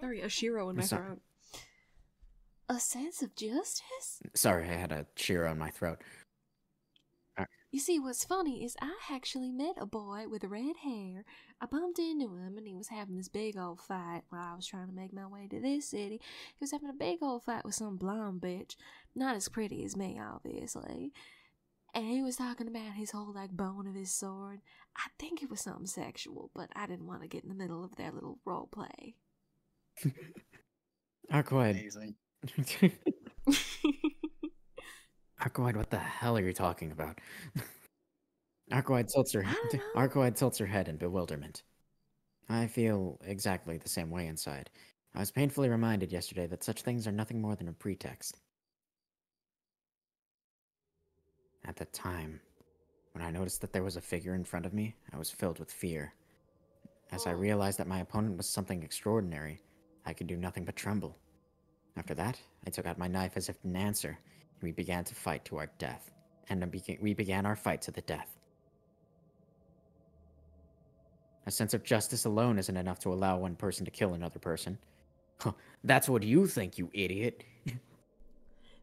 Sorry, a shiro in my So- throat. A sense of justice? sorry, I had a Shiro in my throat. You see, what's funny is I actually met a boy with red hair. I bumped into him and he was having this big old fight while I was trying to make my way to this city. He was having a big old fight with some blonde bitch. Not as pretty as me, obviously. And he was talking about his whole, like, bone of his sword. I think it was something sexual, but I didn't want to get in the middle of their little role play. Arcueid. Amazing. Arcueid, what the hell are you talking about? Arcueid tilts her. Arcueid tilts her head in bewilderment. I feel exactly the same way inside. I was painfully reminded yesterday that such things are nothing more than a pretext. At the time, when I noticed that there was a figure in front of me, I was filled with fear. As I realized that my opponent was something extraordinary, I could do nothing but tremble. After that, I took out my knife as if in answer, we began to fight to our death. And we began our fight to the death. A sense of justice alone isn't enough to allow one person to kill another person. Huh, that's what you think, you idiot.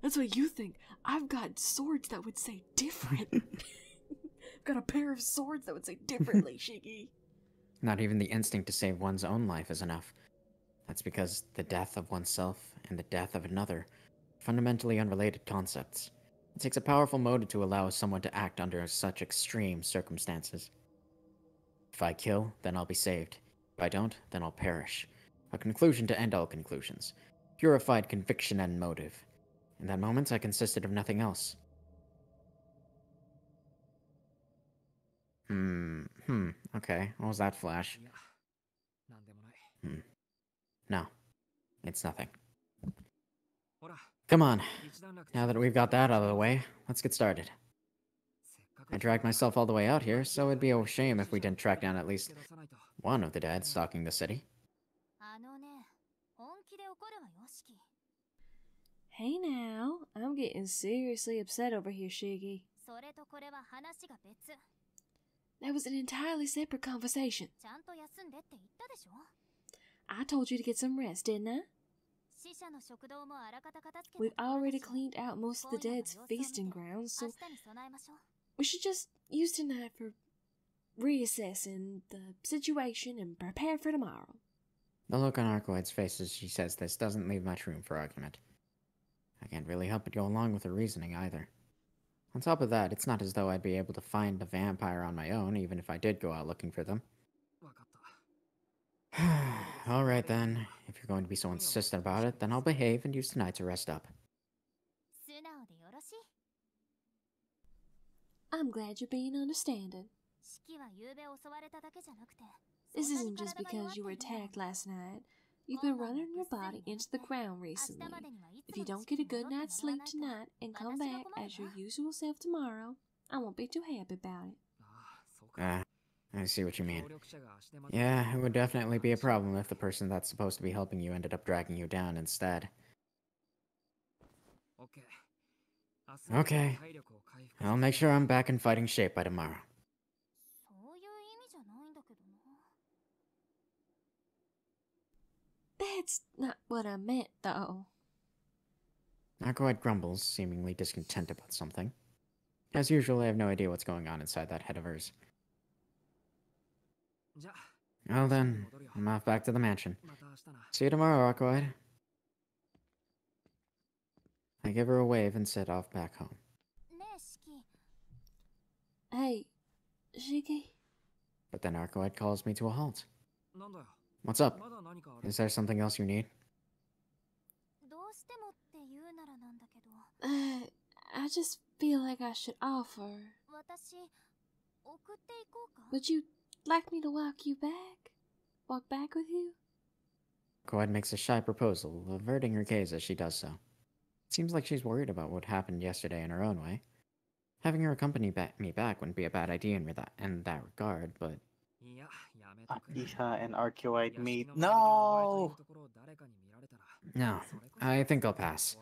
That's what you think. I've got swords that would say different. I've got a pair of swords that would say differently, Shiggy. Not even the instinct to save one's own life is enough. That's because the death of oneself and the death of another fundamentally unrelated concepts. It takes a powerful motive to allow someone to act under such extreme circumstances. If I kill, then I'll be saved. If I don't, then I'll perish. A conclusion to end all conclusions. Purified conviction and motive. In that moment, I consisted of nothing else. Hmm, hmm, okay. What was that flash? Hmm. No, it's nothing. Come on. Now that we've got that out of the way, let's get started. I dragged myself all the way out here, so it'd be a shame if we didn't track down at least one of the dads stalking the city. Hey now, I'm getting seriously upset over here, Shiggy. That was an entirely separate conversation. I told you to get some rest, didn't I? We've already cleaned out most of the dead's feasting grounds, so we should just use tonight for reassessing the situation and prepare for tomorrow. The look on Arcueid's face as she says this doesn't leave much room for argument. I can't really help but go along with her reasoning either. On top of that, it's not as though I'd be able to find a vampire on my own, even if I did go out looking for them. All right then. If you're going to be so insistent about it, then I'll behave and use tonight to rest up. I'm glad you're being understanding. This isn't just because you were attacked last night. You've been running your body into the ground recently. If you don't get a good night's sleep tonight and come back as your usual self tomorrow, I won't be too happy about it. Uh, I see what you mean. Yeah, it would definitely be a problem if the person that's supposed to be helping you ended up dragging you down instead. Okay. I'll make sure I'm back in fighting shape by tomorrow. That's not what I meant, though. Arcueid grumbles, seemingly discontent about something. As usual, I have no idea what's going on inside that head of hers. Well then, I'm off back to the mansion. See you tomorrow, Arcueid. I give her a wave and set off back home. Hey, Shiki. But then Arcueid calls me to a halt. What's up? Is there something else you need? Uh, I just feel like I should offer. Would you like me to walk you back? Walk back with you? Quad makes a shy proposal, averting her gaze as she does so. It seems like she's worried about what happened yesterday in her own way. Having her accompany ba me back wouldn't be a bad idea in, that, in that regard, but... Uh, Akiha and Arcueid meet. No! No, I think I'll pass.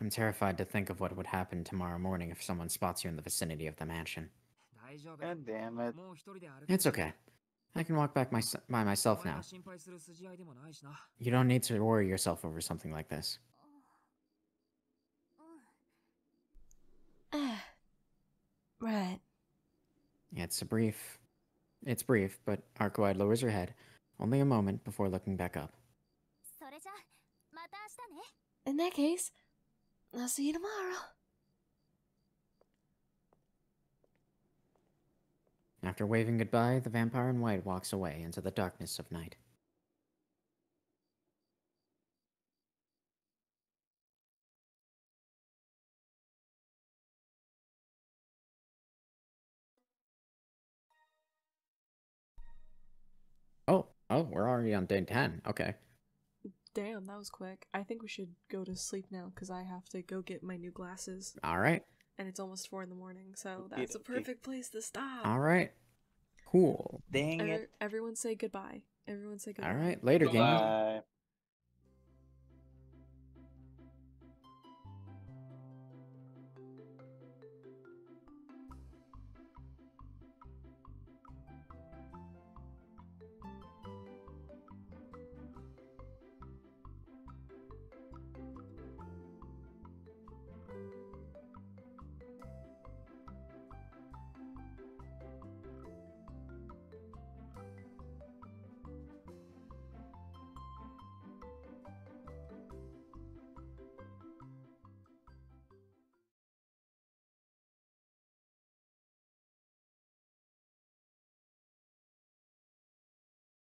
I'm terrified to think of what would happen tomorrow morning if someone spots you in the vicinity of the mansion. And damn it. It's okay. I can walk back my, by myself now. You don't need to worry yourself over something like this. right. It's a brief. It's brief, but Arcueid lowers her head, only a moment before looking back up. In that case, I'll see you tomorrow. After waving goodbye, the vampire in white walks away into the darkness of night. Oh, oh, we're already on day 10. Okay. Damn, that was quick. I think we should go to sleep now because I have to go get my new glasses. All right. And it's almost four in the morning, so that's a Okey-dokey. perfect place to stop. All right. Cool. Dang Ev- it. everyone say goodbye. Everyone say goodbye. All right. Later, game. Bye.